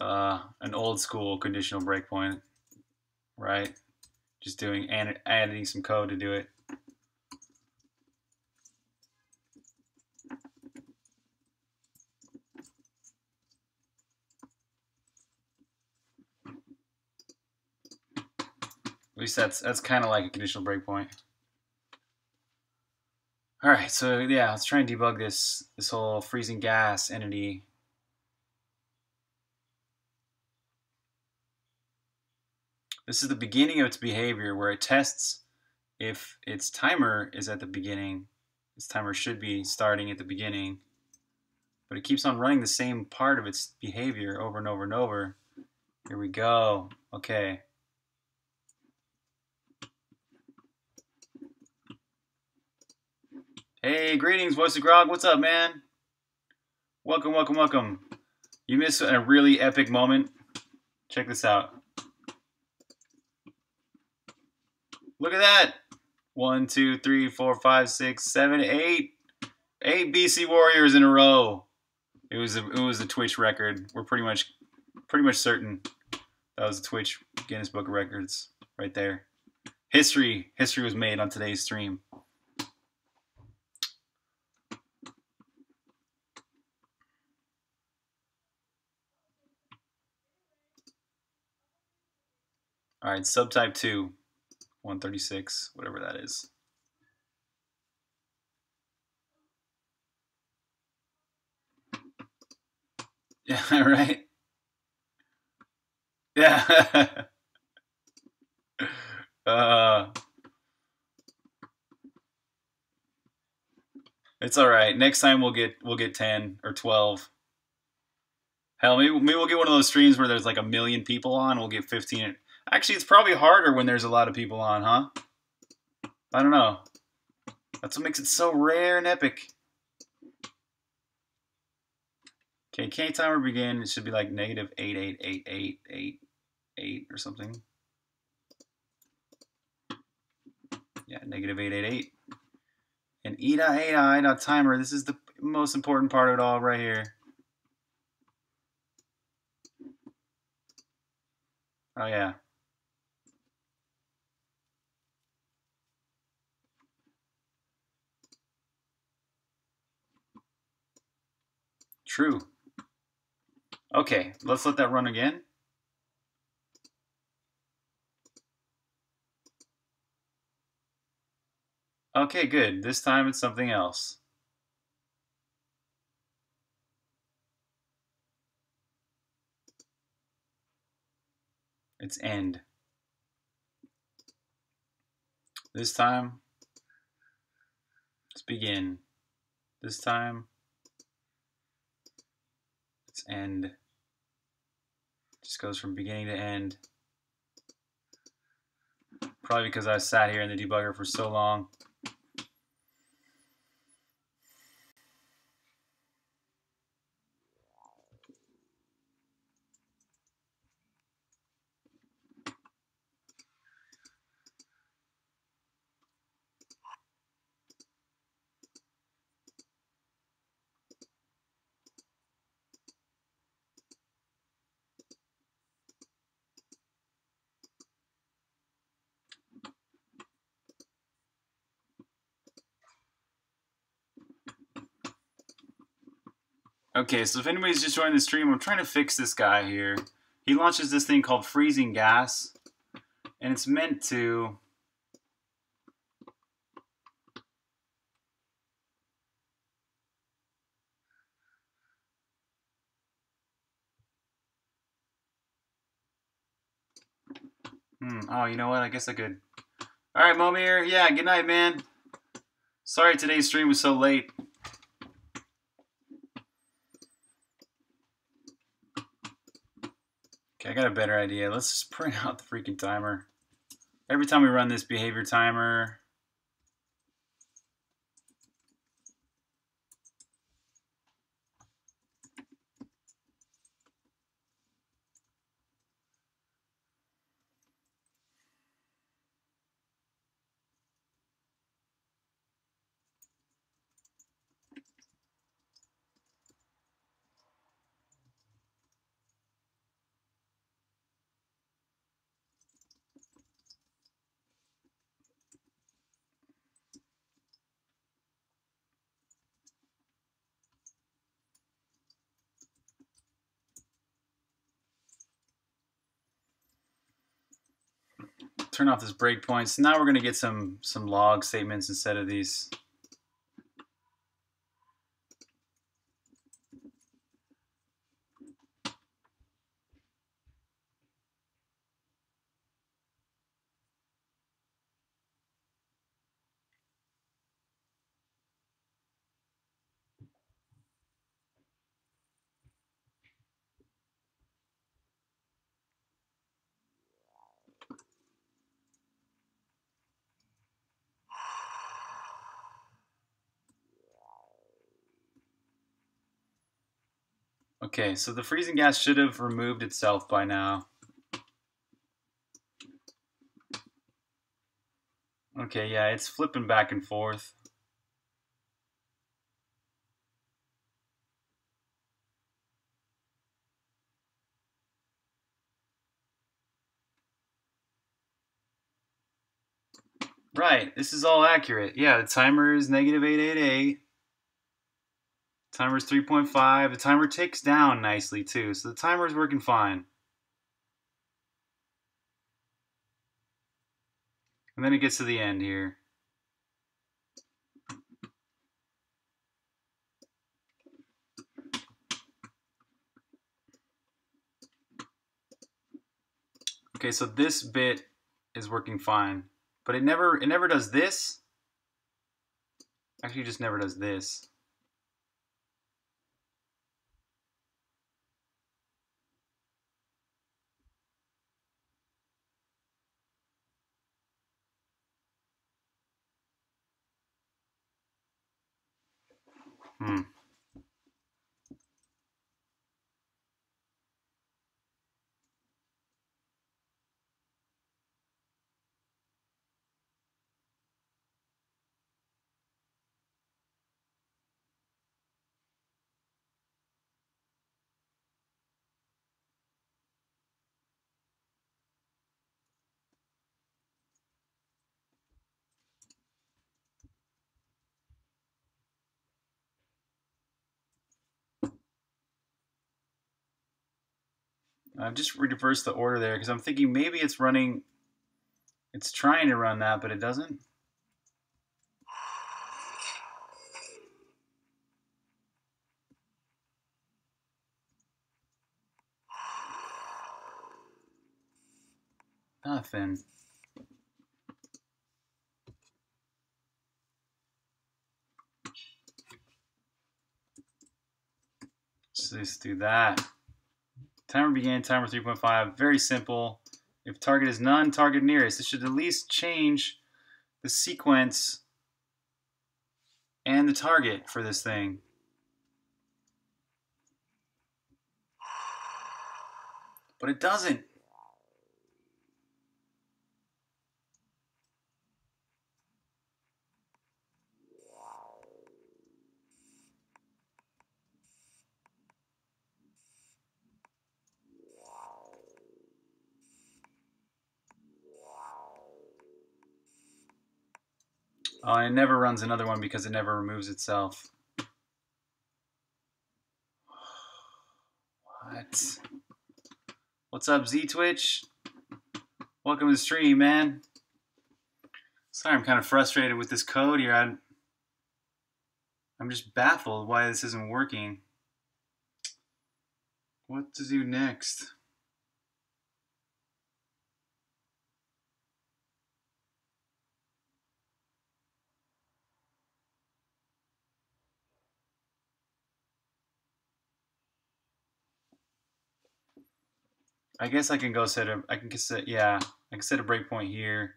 uh, an old school conditional breakpoint, right? Just doing and adding some code to do it. That's that's kind of like a conditional breakpoint. All right, so yeah, let's try and debug this this whole freezing gas entity. This is the beginning of its behavior where it tests if its timer is at the beginning. Its timer should be starting at the beginning, but it keeps on running the same part of its behavior over and over and over. Here we go. Okay. Hey, greetings, Voice of Grog. What's up, man? Welcome, welcome, welcome. You missed a really epic moment. Check this out. Look at that. One, two, three, four, five, six, seven, eight. Eight BC Warriors in a row. It was a, it was a Twitch record. We're pretty much pretty much certain that was a Twitch Guinness Book of Records right there. History history was made on today's stream. All right, subtype 2, 136, whatever that is. Yeah, right? Yeah. uh, it's all right. Next time we'll get we'll get 10 or 12. Hell, maybe, maybe we'll get one of those streams where there's like a million people on. We'll get 15 Actually, it's probably harder when there's a lot of people on, huh? I don't know. That's what makes it so rare and epic. Okay, K timer begin. It should be like negative 888888 or something. Yeah, negative 888. And e.ai.timer, this is the most important part of it all right here. Oh yeah. True. Okay, let's let that run again. Okay, good. This time it's something else. It's end. This time, let's begin. This time, end. Just goes from beginning to end. Probably because I sat here in the debugger for so long. Okay, so if anybody's just joining the stream, I'm trying to fix this guy here. He launches this thing called freezing gas, and it's meant to... Hmm, oh, you know what? I guess I could... Alright, Momir, yeah, good night, man. Sorry today's stream was so late. Okay, I got a better idea. Let's just print out the freaking timer. Every time we run this behavior timer, turn off this breakpoint. So now we're going to get some some log statements instead of these Okay, so the freezing gas should have removed itself by now. Okay, yeah, it's flipping back and forth. Right, this is all accurate. Yeah, the timer is negative 888. Timer is 3.5. The timer ticks down nicely too, so the timer is working fine. And then it gets to the end here. Okay, so this bit is working fine. But it never it never does this. Actually, just never does this. Hmm. I've just reversed the order there because I'm thinking maybe it's running, it's trying to run that, but it doesn't. Nothing. Let's do that. Timer began, timer 3.5. Very simple. If target is none, target nearest. It should at least change the sequence and the target for this thing. But it doesn't. Oh, it never runs another one because it never removes itself. What? What's up, Z Twitch? Welcome to the stream, man. Sorry, I'm kind of frustrated with this code here. I'm, I'm just baffled why this isn't working. What to do next? I guess I can go set a, I can set, yeah, I can set a breakpoint here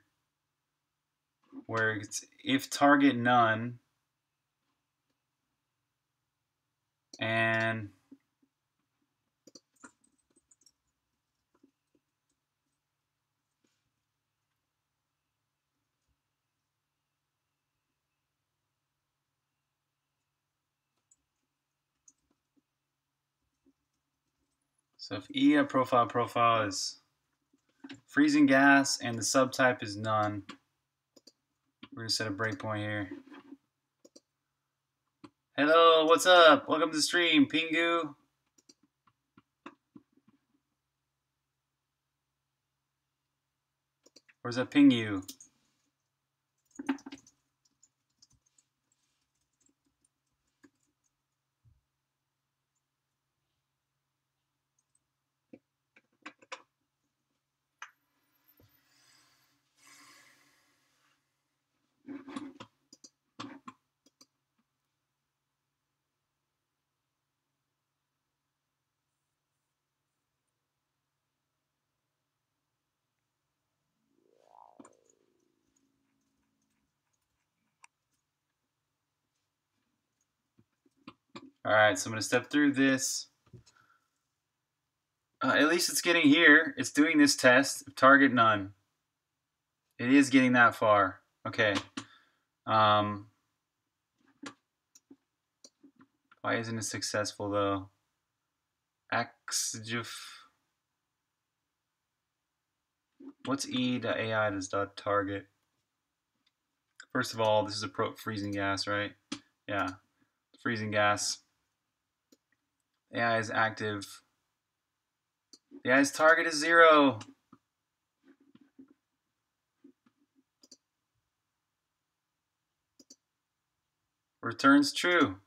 where it's if target none and So if E profile profile is freezing gas and the subtype is none, we're gonna set a breakpoint here. Hello, what's up? Welcome to the stream, Pingu. Where's that Pingu? All right, so I'm going to step through this. Uh, at least it's getting here. It's doing this test. Target none. It is getting that far. Okay. Um, why isn't it successful though? Axjuf. What's e AI does dot target? First of all, this is a pro freezing gas, right? Yeah, freezing gas. AI is active. The AI's target is zero. Returns true.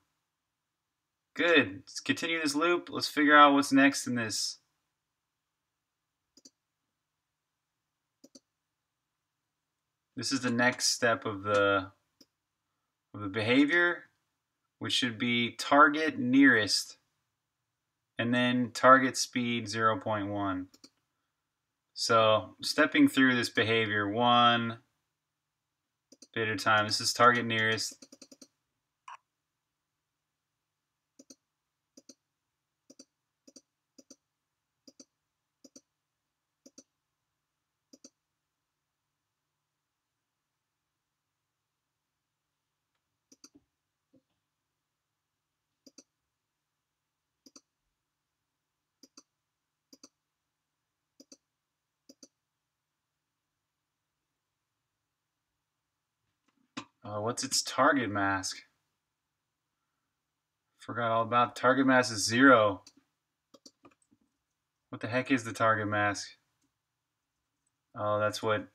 Good. Let's continue this loop. Let's figure out what's next in this. This is the next step of the of the behavior, which should be target nearest and then target speed 0.1. So stepping through this behavior one bit at a time. This is target nearest. Uh, what's its target mask? Forgot all about target mask is zero. What the heck is the target mask? Oh, that's what.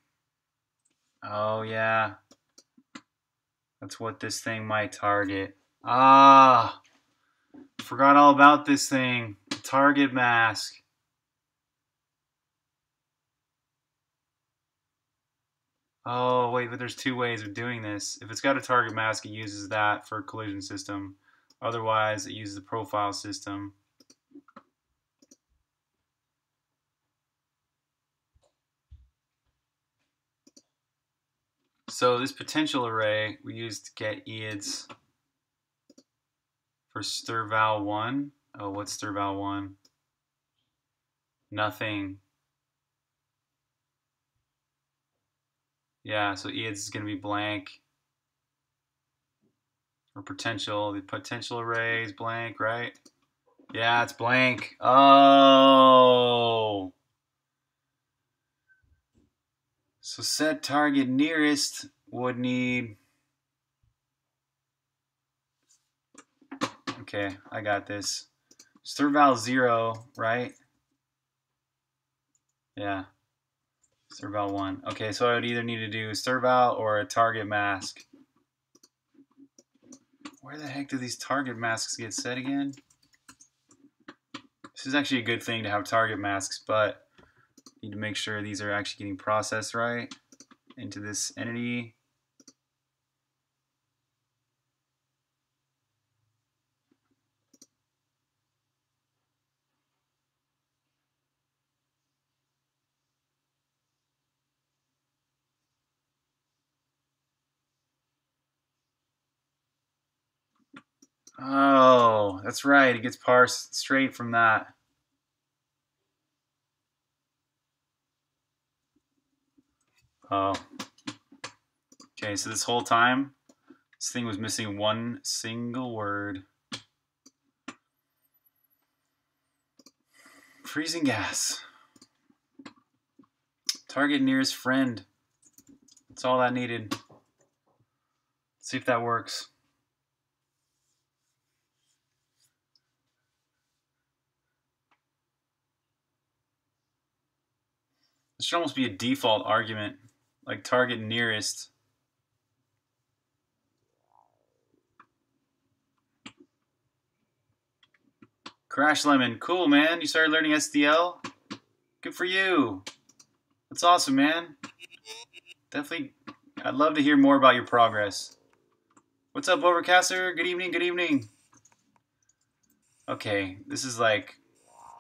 Oh, yeah. That's what this thing might target. Ah! Forgot all about this thing. Target mask. Oh, wait, but there's two ways of doing this. If it's got a target mask, it uses that for collision system. Otherwise, it uses the profile system. So this potential array we used to get EIDS for stirval1. Oh, what's stirval1? Nothing. Yeah, so EIDS is going to be blank. Or potential. The potential array is blank, right? Yeah, it's blank. Oh. So set target nearest would need... Okay, I got this. Stirval 0, right? Yeah. Stirval 1. Okay, so I would either need to do Stirval or a target mask. Where the heck do these target masks get set again? This is actually a good thing to have target masks, but need to make sure these are actually getting processed right into this entity. Oh, that's right. It gets parsed straight from that. Oh. Okay, so this whole time, this thing was missing one single word. Freezing gas. Target nearest friend. That's all that needed. Let's see if that works. This should almost be a default argument, like target nearest. Crash Lemon, cool man. You started learning SDL? Good for you. That's awesome, man. Definitely, I'd love to hear more about your progress. What's up, Overcaster? Good evening, good evening. Okay, this is like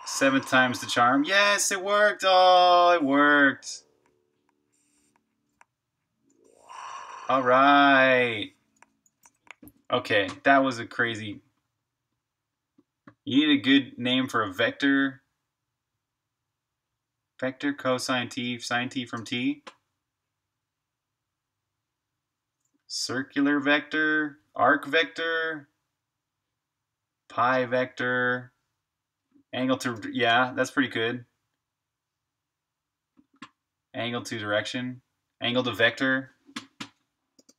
Seventh time's the charm. Yes, it worked. Oh, it worked. All right. Okay, that was a crazy. You need a good name for a vector Vector cosine t, sine t from t. Circular vector, arc vector, pi vector, angle to, yeah, that's pretty good. Angle to direction, angle to vector.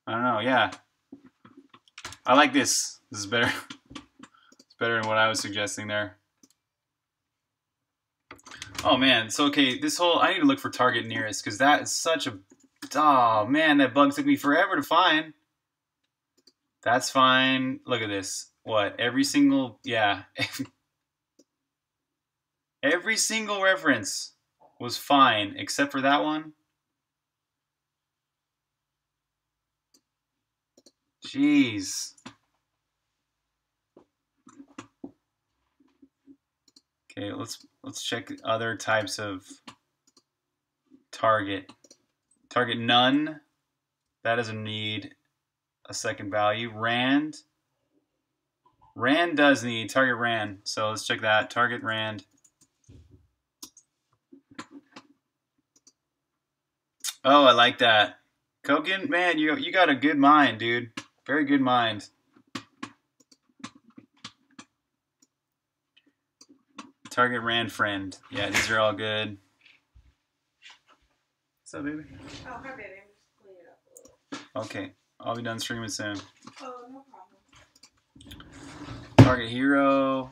I don't know, yeah. I like this. This is better. it's better than what I was suggesting there. Oh man, so okay, this whole I need to look for target nearest because that is such a oh man, that bug took me forever to find. That's fine. Look at this. What? Every single yeah. Every single reference was fine except for that one. Jeez. Okay, let's let's check other types of target. Target none. That doesn't need a second value. Rand. Rand does need target Rand. So let's check that. Target Rand. Oh, I like that. Kogan, man, you you got a good mind, dude. Very good mind. Target Rand friend. Yeah, these are all good. What's up, baby? Oh, hi, baby. I'm just cleaning it up a little. Okay, I'll be done streaming soon. Oh, no problem. Target hero.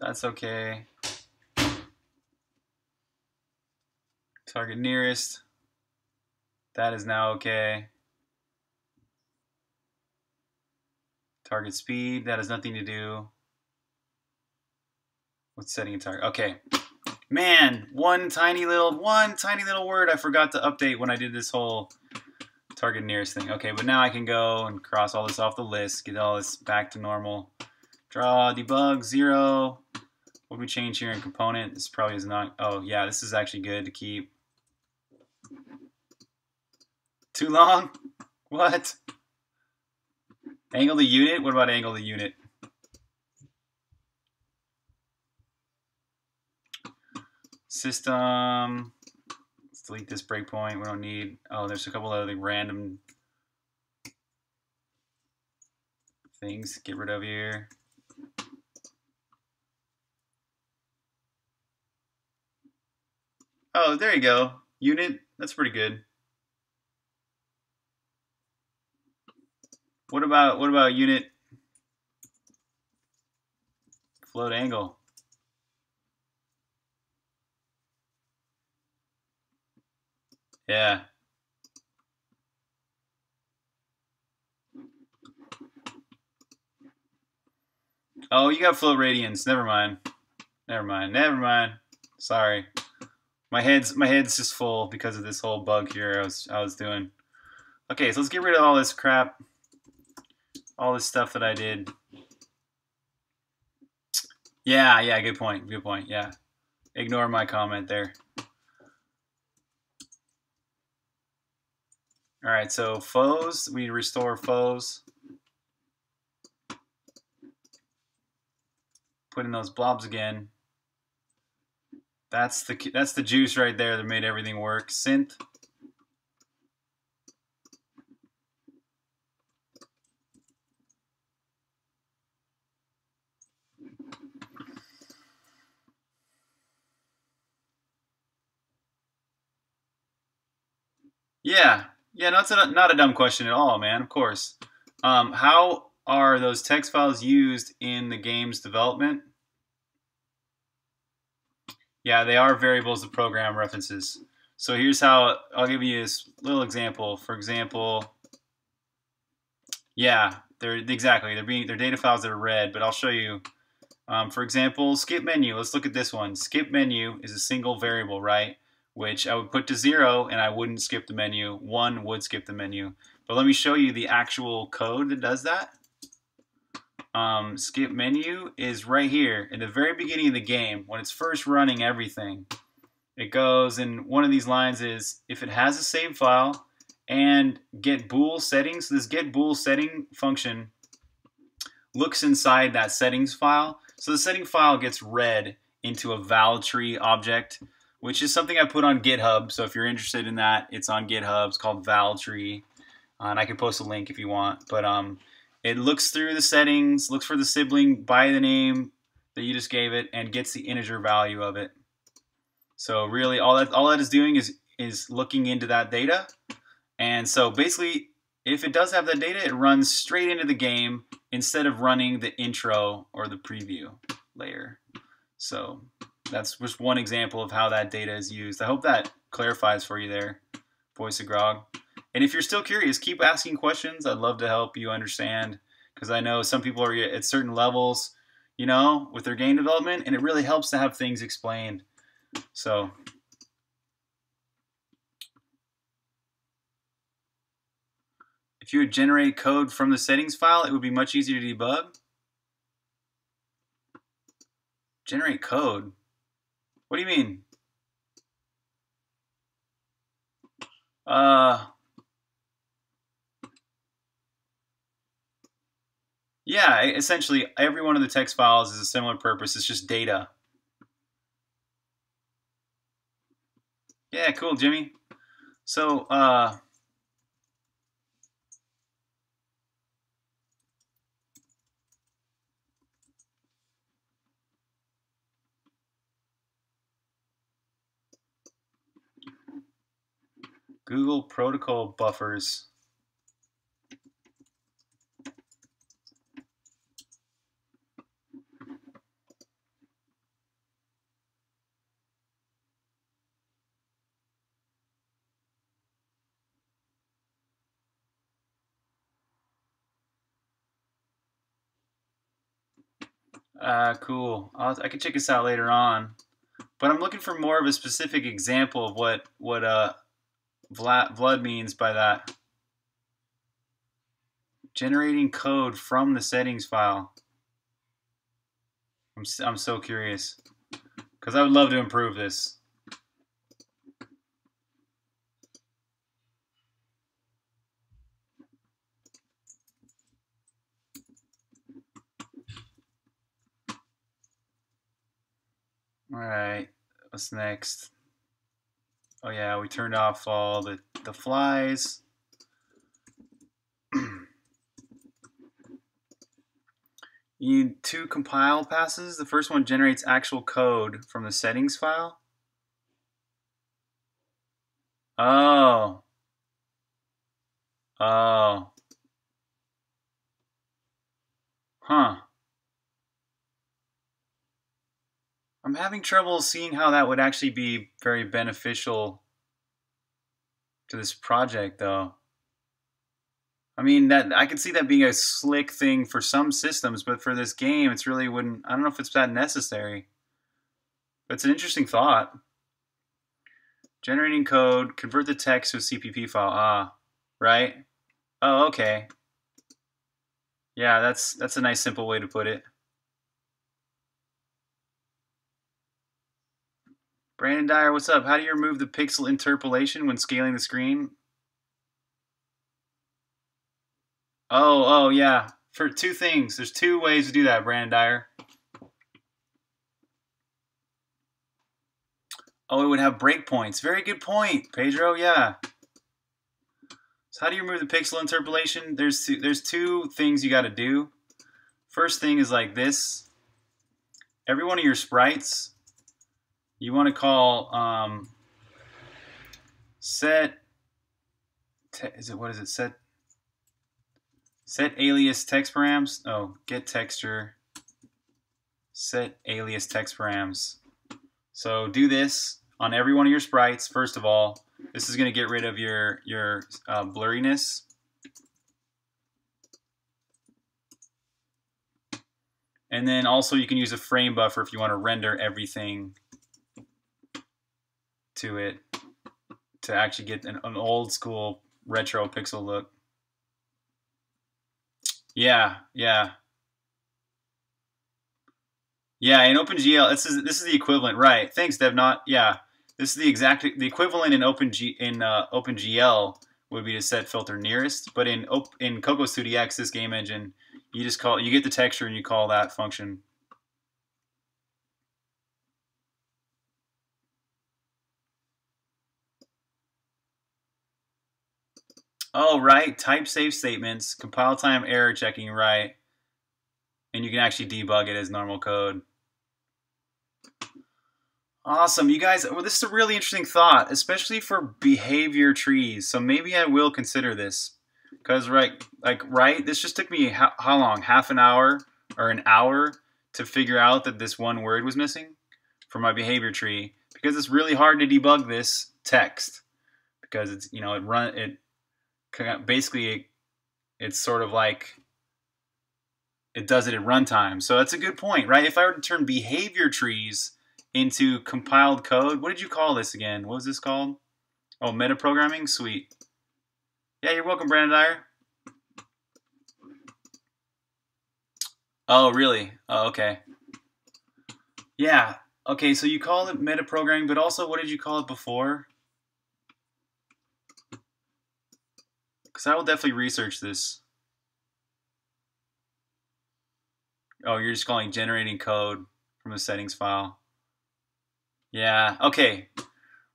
That's okay. Target nearest. That is now okay. Target speed, that has nothing to do. What's setting a target? Okay. Man, one tiny little, one tiny little word I forgot to update when I did this whole target nearest thing. Okay, but now I can go and cross all this off the list, get all this back to normal. Draw, debug, zero. What we change here in component? This probably is not, oh yeah, this is actually good to keep. Too long? What? Angle the unit? What about angle the unit? System. Let's delete this breakpoint. We don't need. Oh, there's a couple of other random things. Get rid of here. Oh, there you go. Unit. That's pretty good. What about what about unit float angle? Yeah. Oh, you got float radians. Never mind. Never mind. Never mind. Sorry. My head's my head's just full because of this whole bug here I was I was doing. Okay, so let's get rid of all this crap all this stuff that I did. Yeah, yeah, good point. Good point. Yeah. Ignore my comment there. All right, so foes, we restore foes. Put in those blobs again. That's the that's the juice right there that made everything work. Synth. Yeah, yeah, no, it's a, not a dumb question at all, man. Of course. Um, how are those text files used in the game's development? Yeah, they are variables of program references. So here's how I'll give you this little example. For example, yeah, they're exactly they're being they're data files that are read, but I'll show you. Um, for example, skip menu. Let's look at this one. Skip menu is a single variable, right? Which I would put to zero and I wouldn't skip the menu. One would skip the menu. But let me show you the actual code that does that. Um, skip menu is right here in the very beginning of the game when it's first running everything. It goes and one of these lines is if it has a save file and get bool settings. This get bool setting function looks inside that settings file. So the setting file gets read into a val tree object which is something I put on GitHub. So if you're interested in that, it's on GitHub. It's called Valtree, uh, and I can post a link if you want. But um, it looks through the settings, looks for the sibling by the name that you just gave it, and gets the integer value of it. So really, all that all that is doing is is looking into that data. And so basically, if it does have that data, it runs straight into the game instead of running the intro or the preview layer. So that's just one example of how that data is used. I hope that clarifies for you there, Voice of Grog. And if you're still curious, keep asking questions. I'd love to help you understand because I know some people are at certain levels, you know, with their game development, and it really helps to have things explained. So if you would generate code from the settings file, it would be much easier to debug. Generate code? What do you mean? Uh, yeah, essentially every one of the text files is a similar purpose. It's just data. Yeah, cool, Jimmy. So, uh, Google Protocol buffers. Uh, cool. I'll, I can check this out later on, but I'm looking for more of a specific example of what what uh Vlad, Vlad means by that. Generating code from the settings file. I'm, I'm so curious. Because I would love to improve this. All right, what's next? Oh yeah, we turned off all the, the flies. you need two compile passes. The first one generates actual code from the settings file. Oh. Oh. Huh. I'm having trouble seeing how that would actually be very beneficial to this project, though. I mean, that I could see that being a slick thing for some systems, but for this game, it's really wouldn't. I don't know if it's that necessary. But it's an interesting thought. Generating code, convert the text to a CPP file. Ah, right. Oh, okay. Yeah, that's that's a nice simple way to put it. Brandon Dyer, what's up? How do you remove the pixel interpolation when scaling the screen? Oh, oh, yeah. For two things. There's two ways to do that, Brandon Dyer. Oh, it would have breakpoints. Very good point, Pedro. Yeah. So how do you remove the pixel interpolation? There's two, there's two things you got to do. First thing is like this. Every one of your sprites you want to call um, set is it what is it set set alias text params oh get texture set alias text params. So do this on every one of your sprites first of all. This is going to get rid of your your uh, blurriness. And then also you can use a frame buffer if you want to render everything to it to actually get an, an old school retro pixel look. Yeah, yeah. Yeah, in OpenGL, this is this is the equivalent, right? Thanks, DevNot. Yeah. This is the exact the equivalent in OpenG in uh, OpenGL would be to set filter nearest, but in in Cocos 2D this game engine, you just call you get the texture and you call that function Oh, right. Type safe statements, compile time error checking right, and you can actually debug it as normal code. Awesome, you guys. Well, this is a really interesting thought, especially for behavior trees. So maybe I will consider this, because right, like right, this just took me how, how long? Half an hour or an hour to figure out that this one word was missing for my behavior tree because it's really hard to debug this text because it's you know it run it basically it's sort of like it does it at runtime. So that's a good point, right? If I were to turn behavior trees into compiled code. What did you call this again? What was this called? Oh, metaprogramming? Sweet. Yeah, you're welcome, Brandon Dyer. Oh, really? Oh, okay. Yeah. Okay, so you call it metaprogramming, but also what did you call it before? Because I will definitely research this. Oh, you're just calling generating code from the settings file. Yeah. Okay.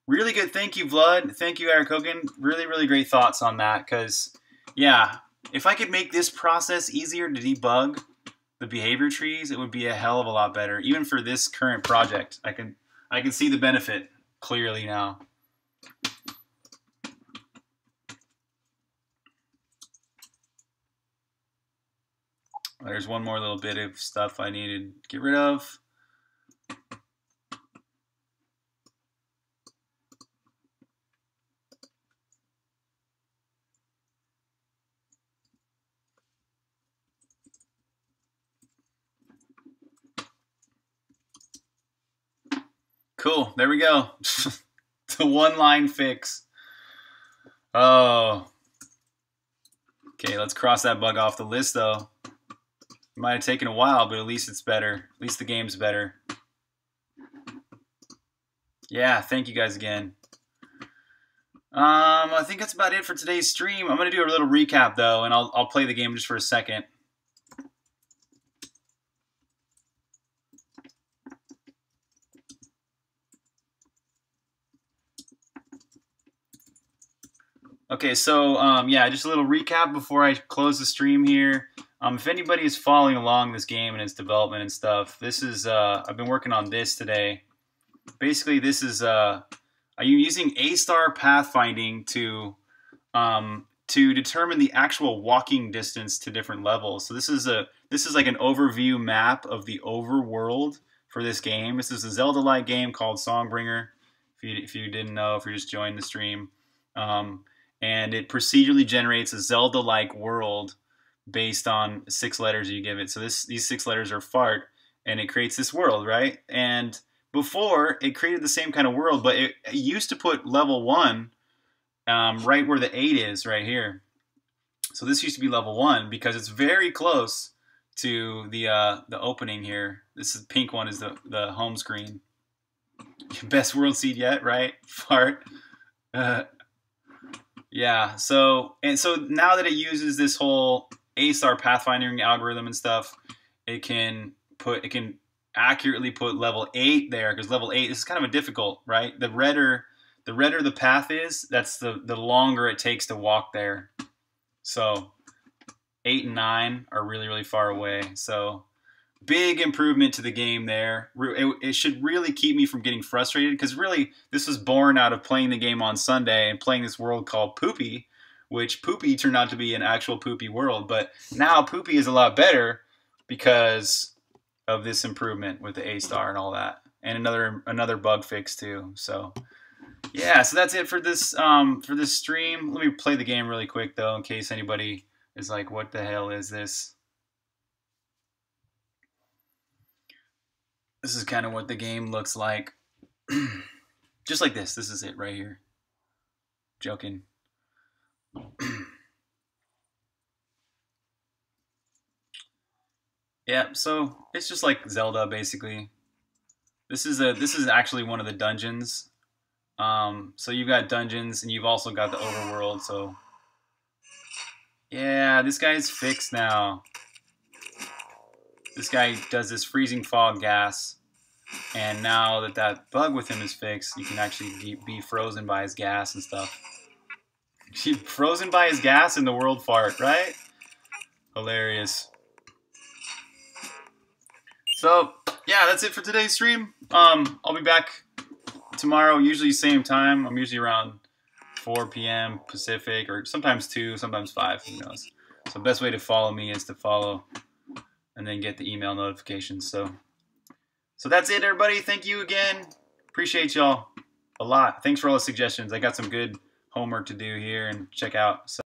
Really good. Thank you, Vlad. Thank you, Eric Hogan. Really, really great thoughts on that. Because, yeah, if I could make this process easier to debug the behavior trees, it would be a hell of a lot better. Even for this current project, I can I can see the benefit clearly now. There's one more little bit of stuff I need to get rid of. Cool. There we go. the one line fix. Oh. Okay, let's cross that bug off the list though. It might have taken a while, but at least it's better. At least the game's better. Yeah, thank you guys again. Um, I think that's about it for today's stream. I'm gonna do a little recap though, and I'll I'll play the game just for a second. Okay, so um, yeah, just a little recap before I close the stream here. Um, if anybody is following along this game and its development and stuff, this is uh, I've been working on this today. Basically, this is uh, are you using A star pathfinding to um, to determine the actual walking distance to different levels. So this is a this is like an overview map of the overworld for this game. This is a Zelda-like game called Songbringer. If you if you didn't know, if you're just joining the stream. Um, and it procedurally generates a Zelda-like world based on six letters you give it. So this these six letters are fart, and it creates this world, right? And before it created the same kind of world, but it, it used to put level one um, right where the eight is, right here. So this used to be level one because it's very close to the uh, the opening here. This is pink one is the the home screen. Best world seed yet, right? Fart. Uh, yeah. So and so now that it uses this whole A star pathfinding algorithm and stuff, it can put it can accurately put level eight there because level eight is kind of a difficult, right? The redder the redder the path is, that's the the longer it takes to walk there. So eight and nine are really really far away. So big improvement to the game there. It, it should really keep me from getting frustrated because really this was born out of playing the game on Sunday and playing this world called Poopy, which Poopy turned out to be an actual Poopy world. But now Poopy is a lot better because of this improvement with the A star and all that, and another another bug fix too. So. Yeah, so that's it for this um, for this stream. Let me play the game really quick though, in case anybody is like, "What the hell is this?" this is kind of what the game looks like. Just like this. This is it right here. Joking. yeah, so it's just like Zelda basically. This is a this is actually one of the dungeons. Um, so you've got dungeons and you've also got the overworld, so yeah, this guy's fixed now this guy does this freezing fog gas, and now that that bug with him is fixed, you can actually be frozen by his gas and stuff. He frozen by his gas in the world fart, right? Hilarious. So yeah, that's it for today's stream. Um, I'll be back tomorrow, usually same time. I'm usually around 4 p.m. Pacific, or sometimes 2, sometimes 5, who knows. So best way to follow me is to follow and then get the email notifications. So so that's it, everybody. Thank you again. Appreciate y'all a lot. Thanks for all the suggestions. I got some good homework to do here and check out. So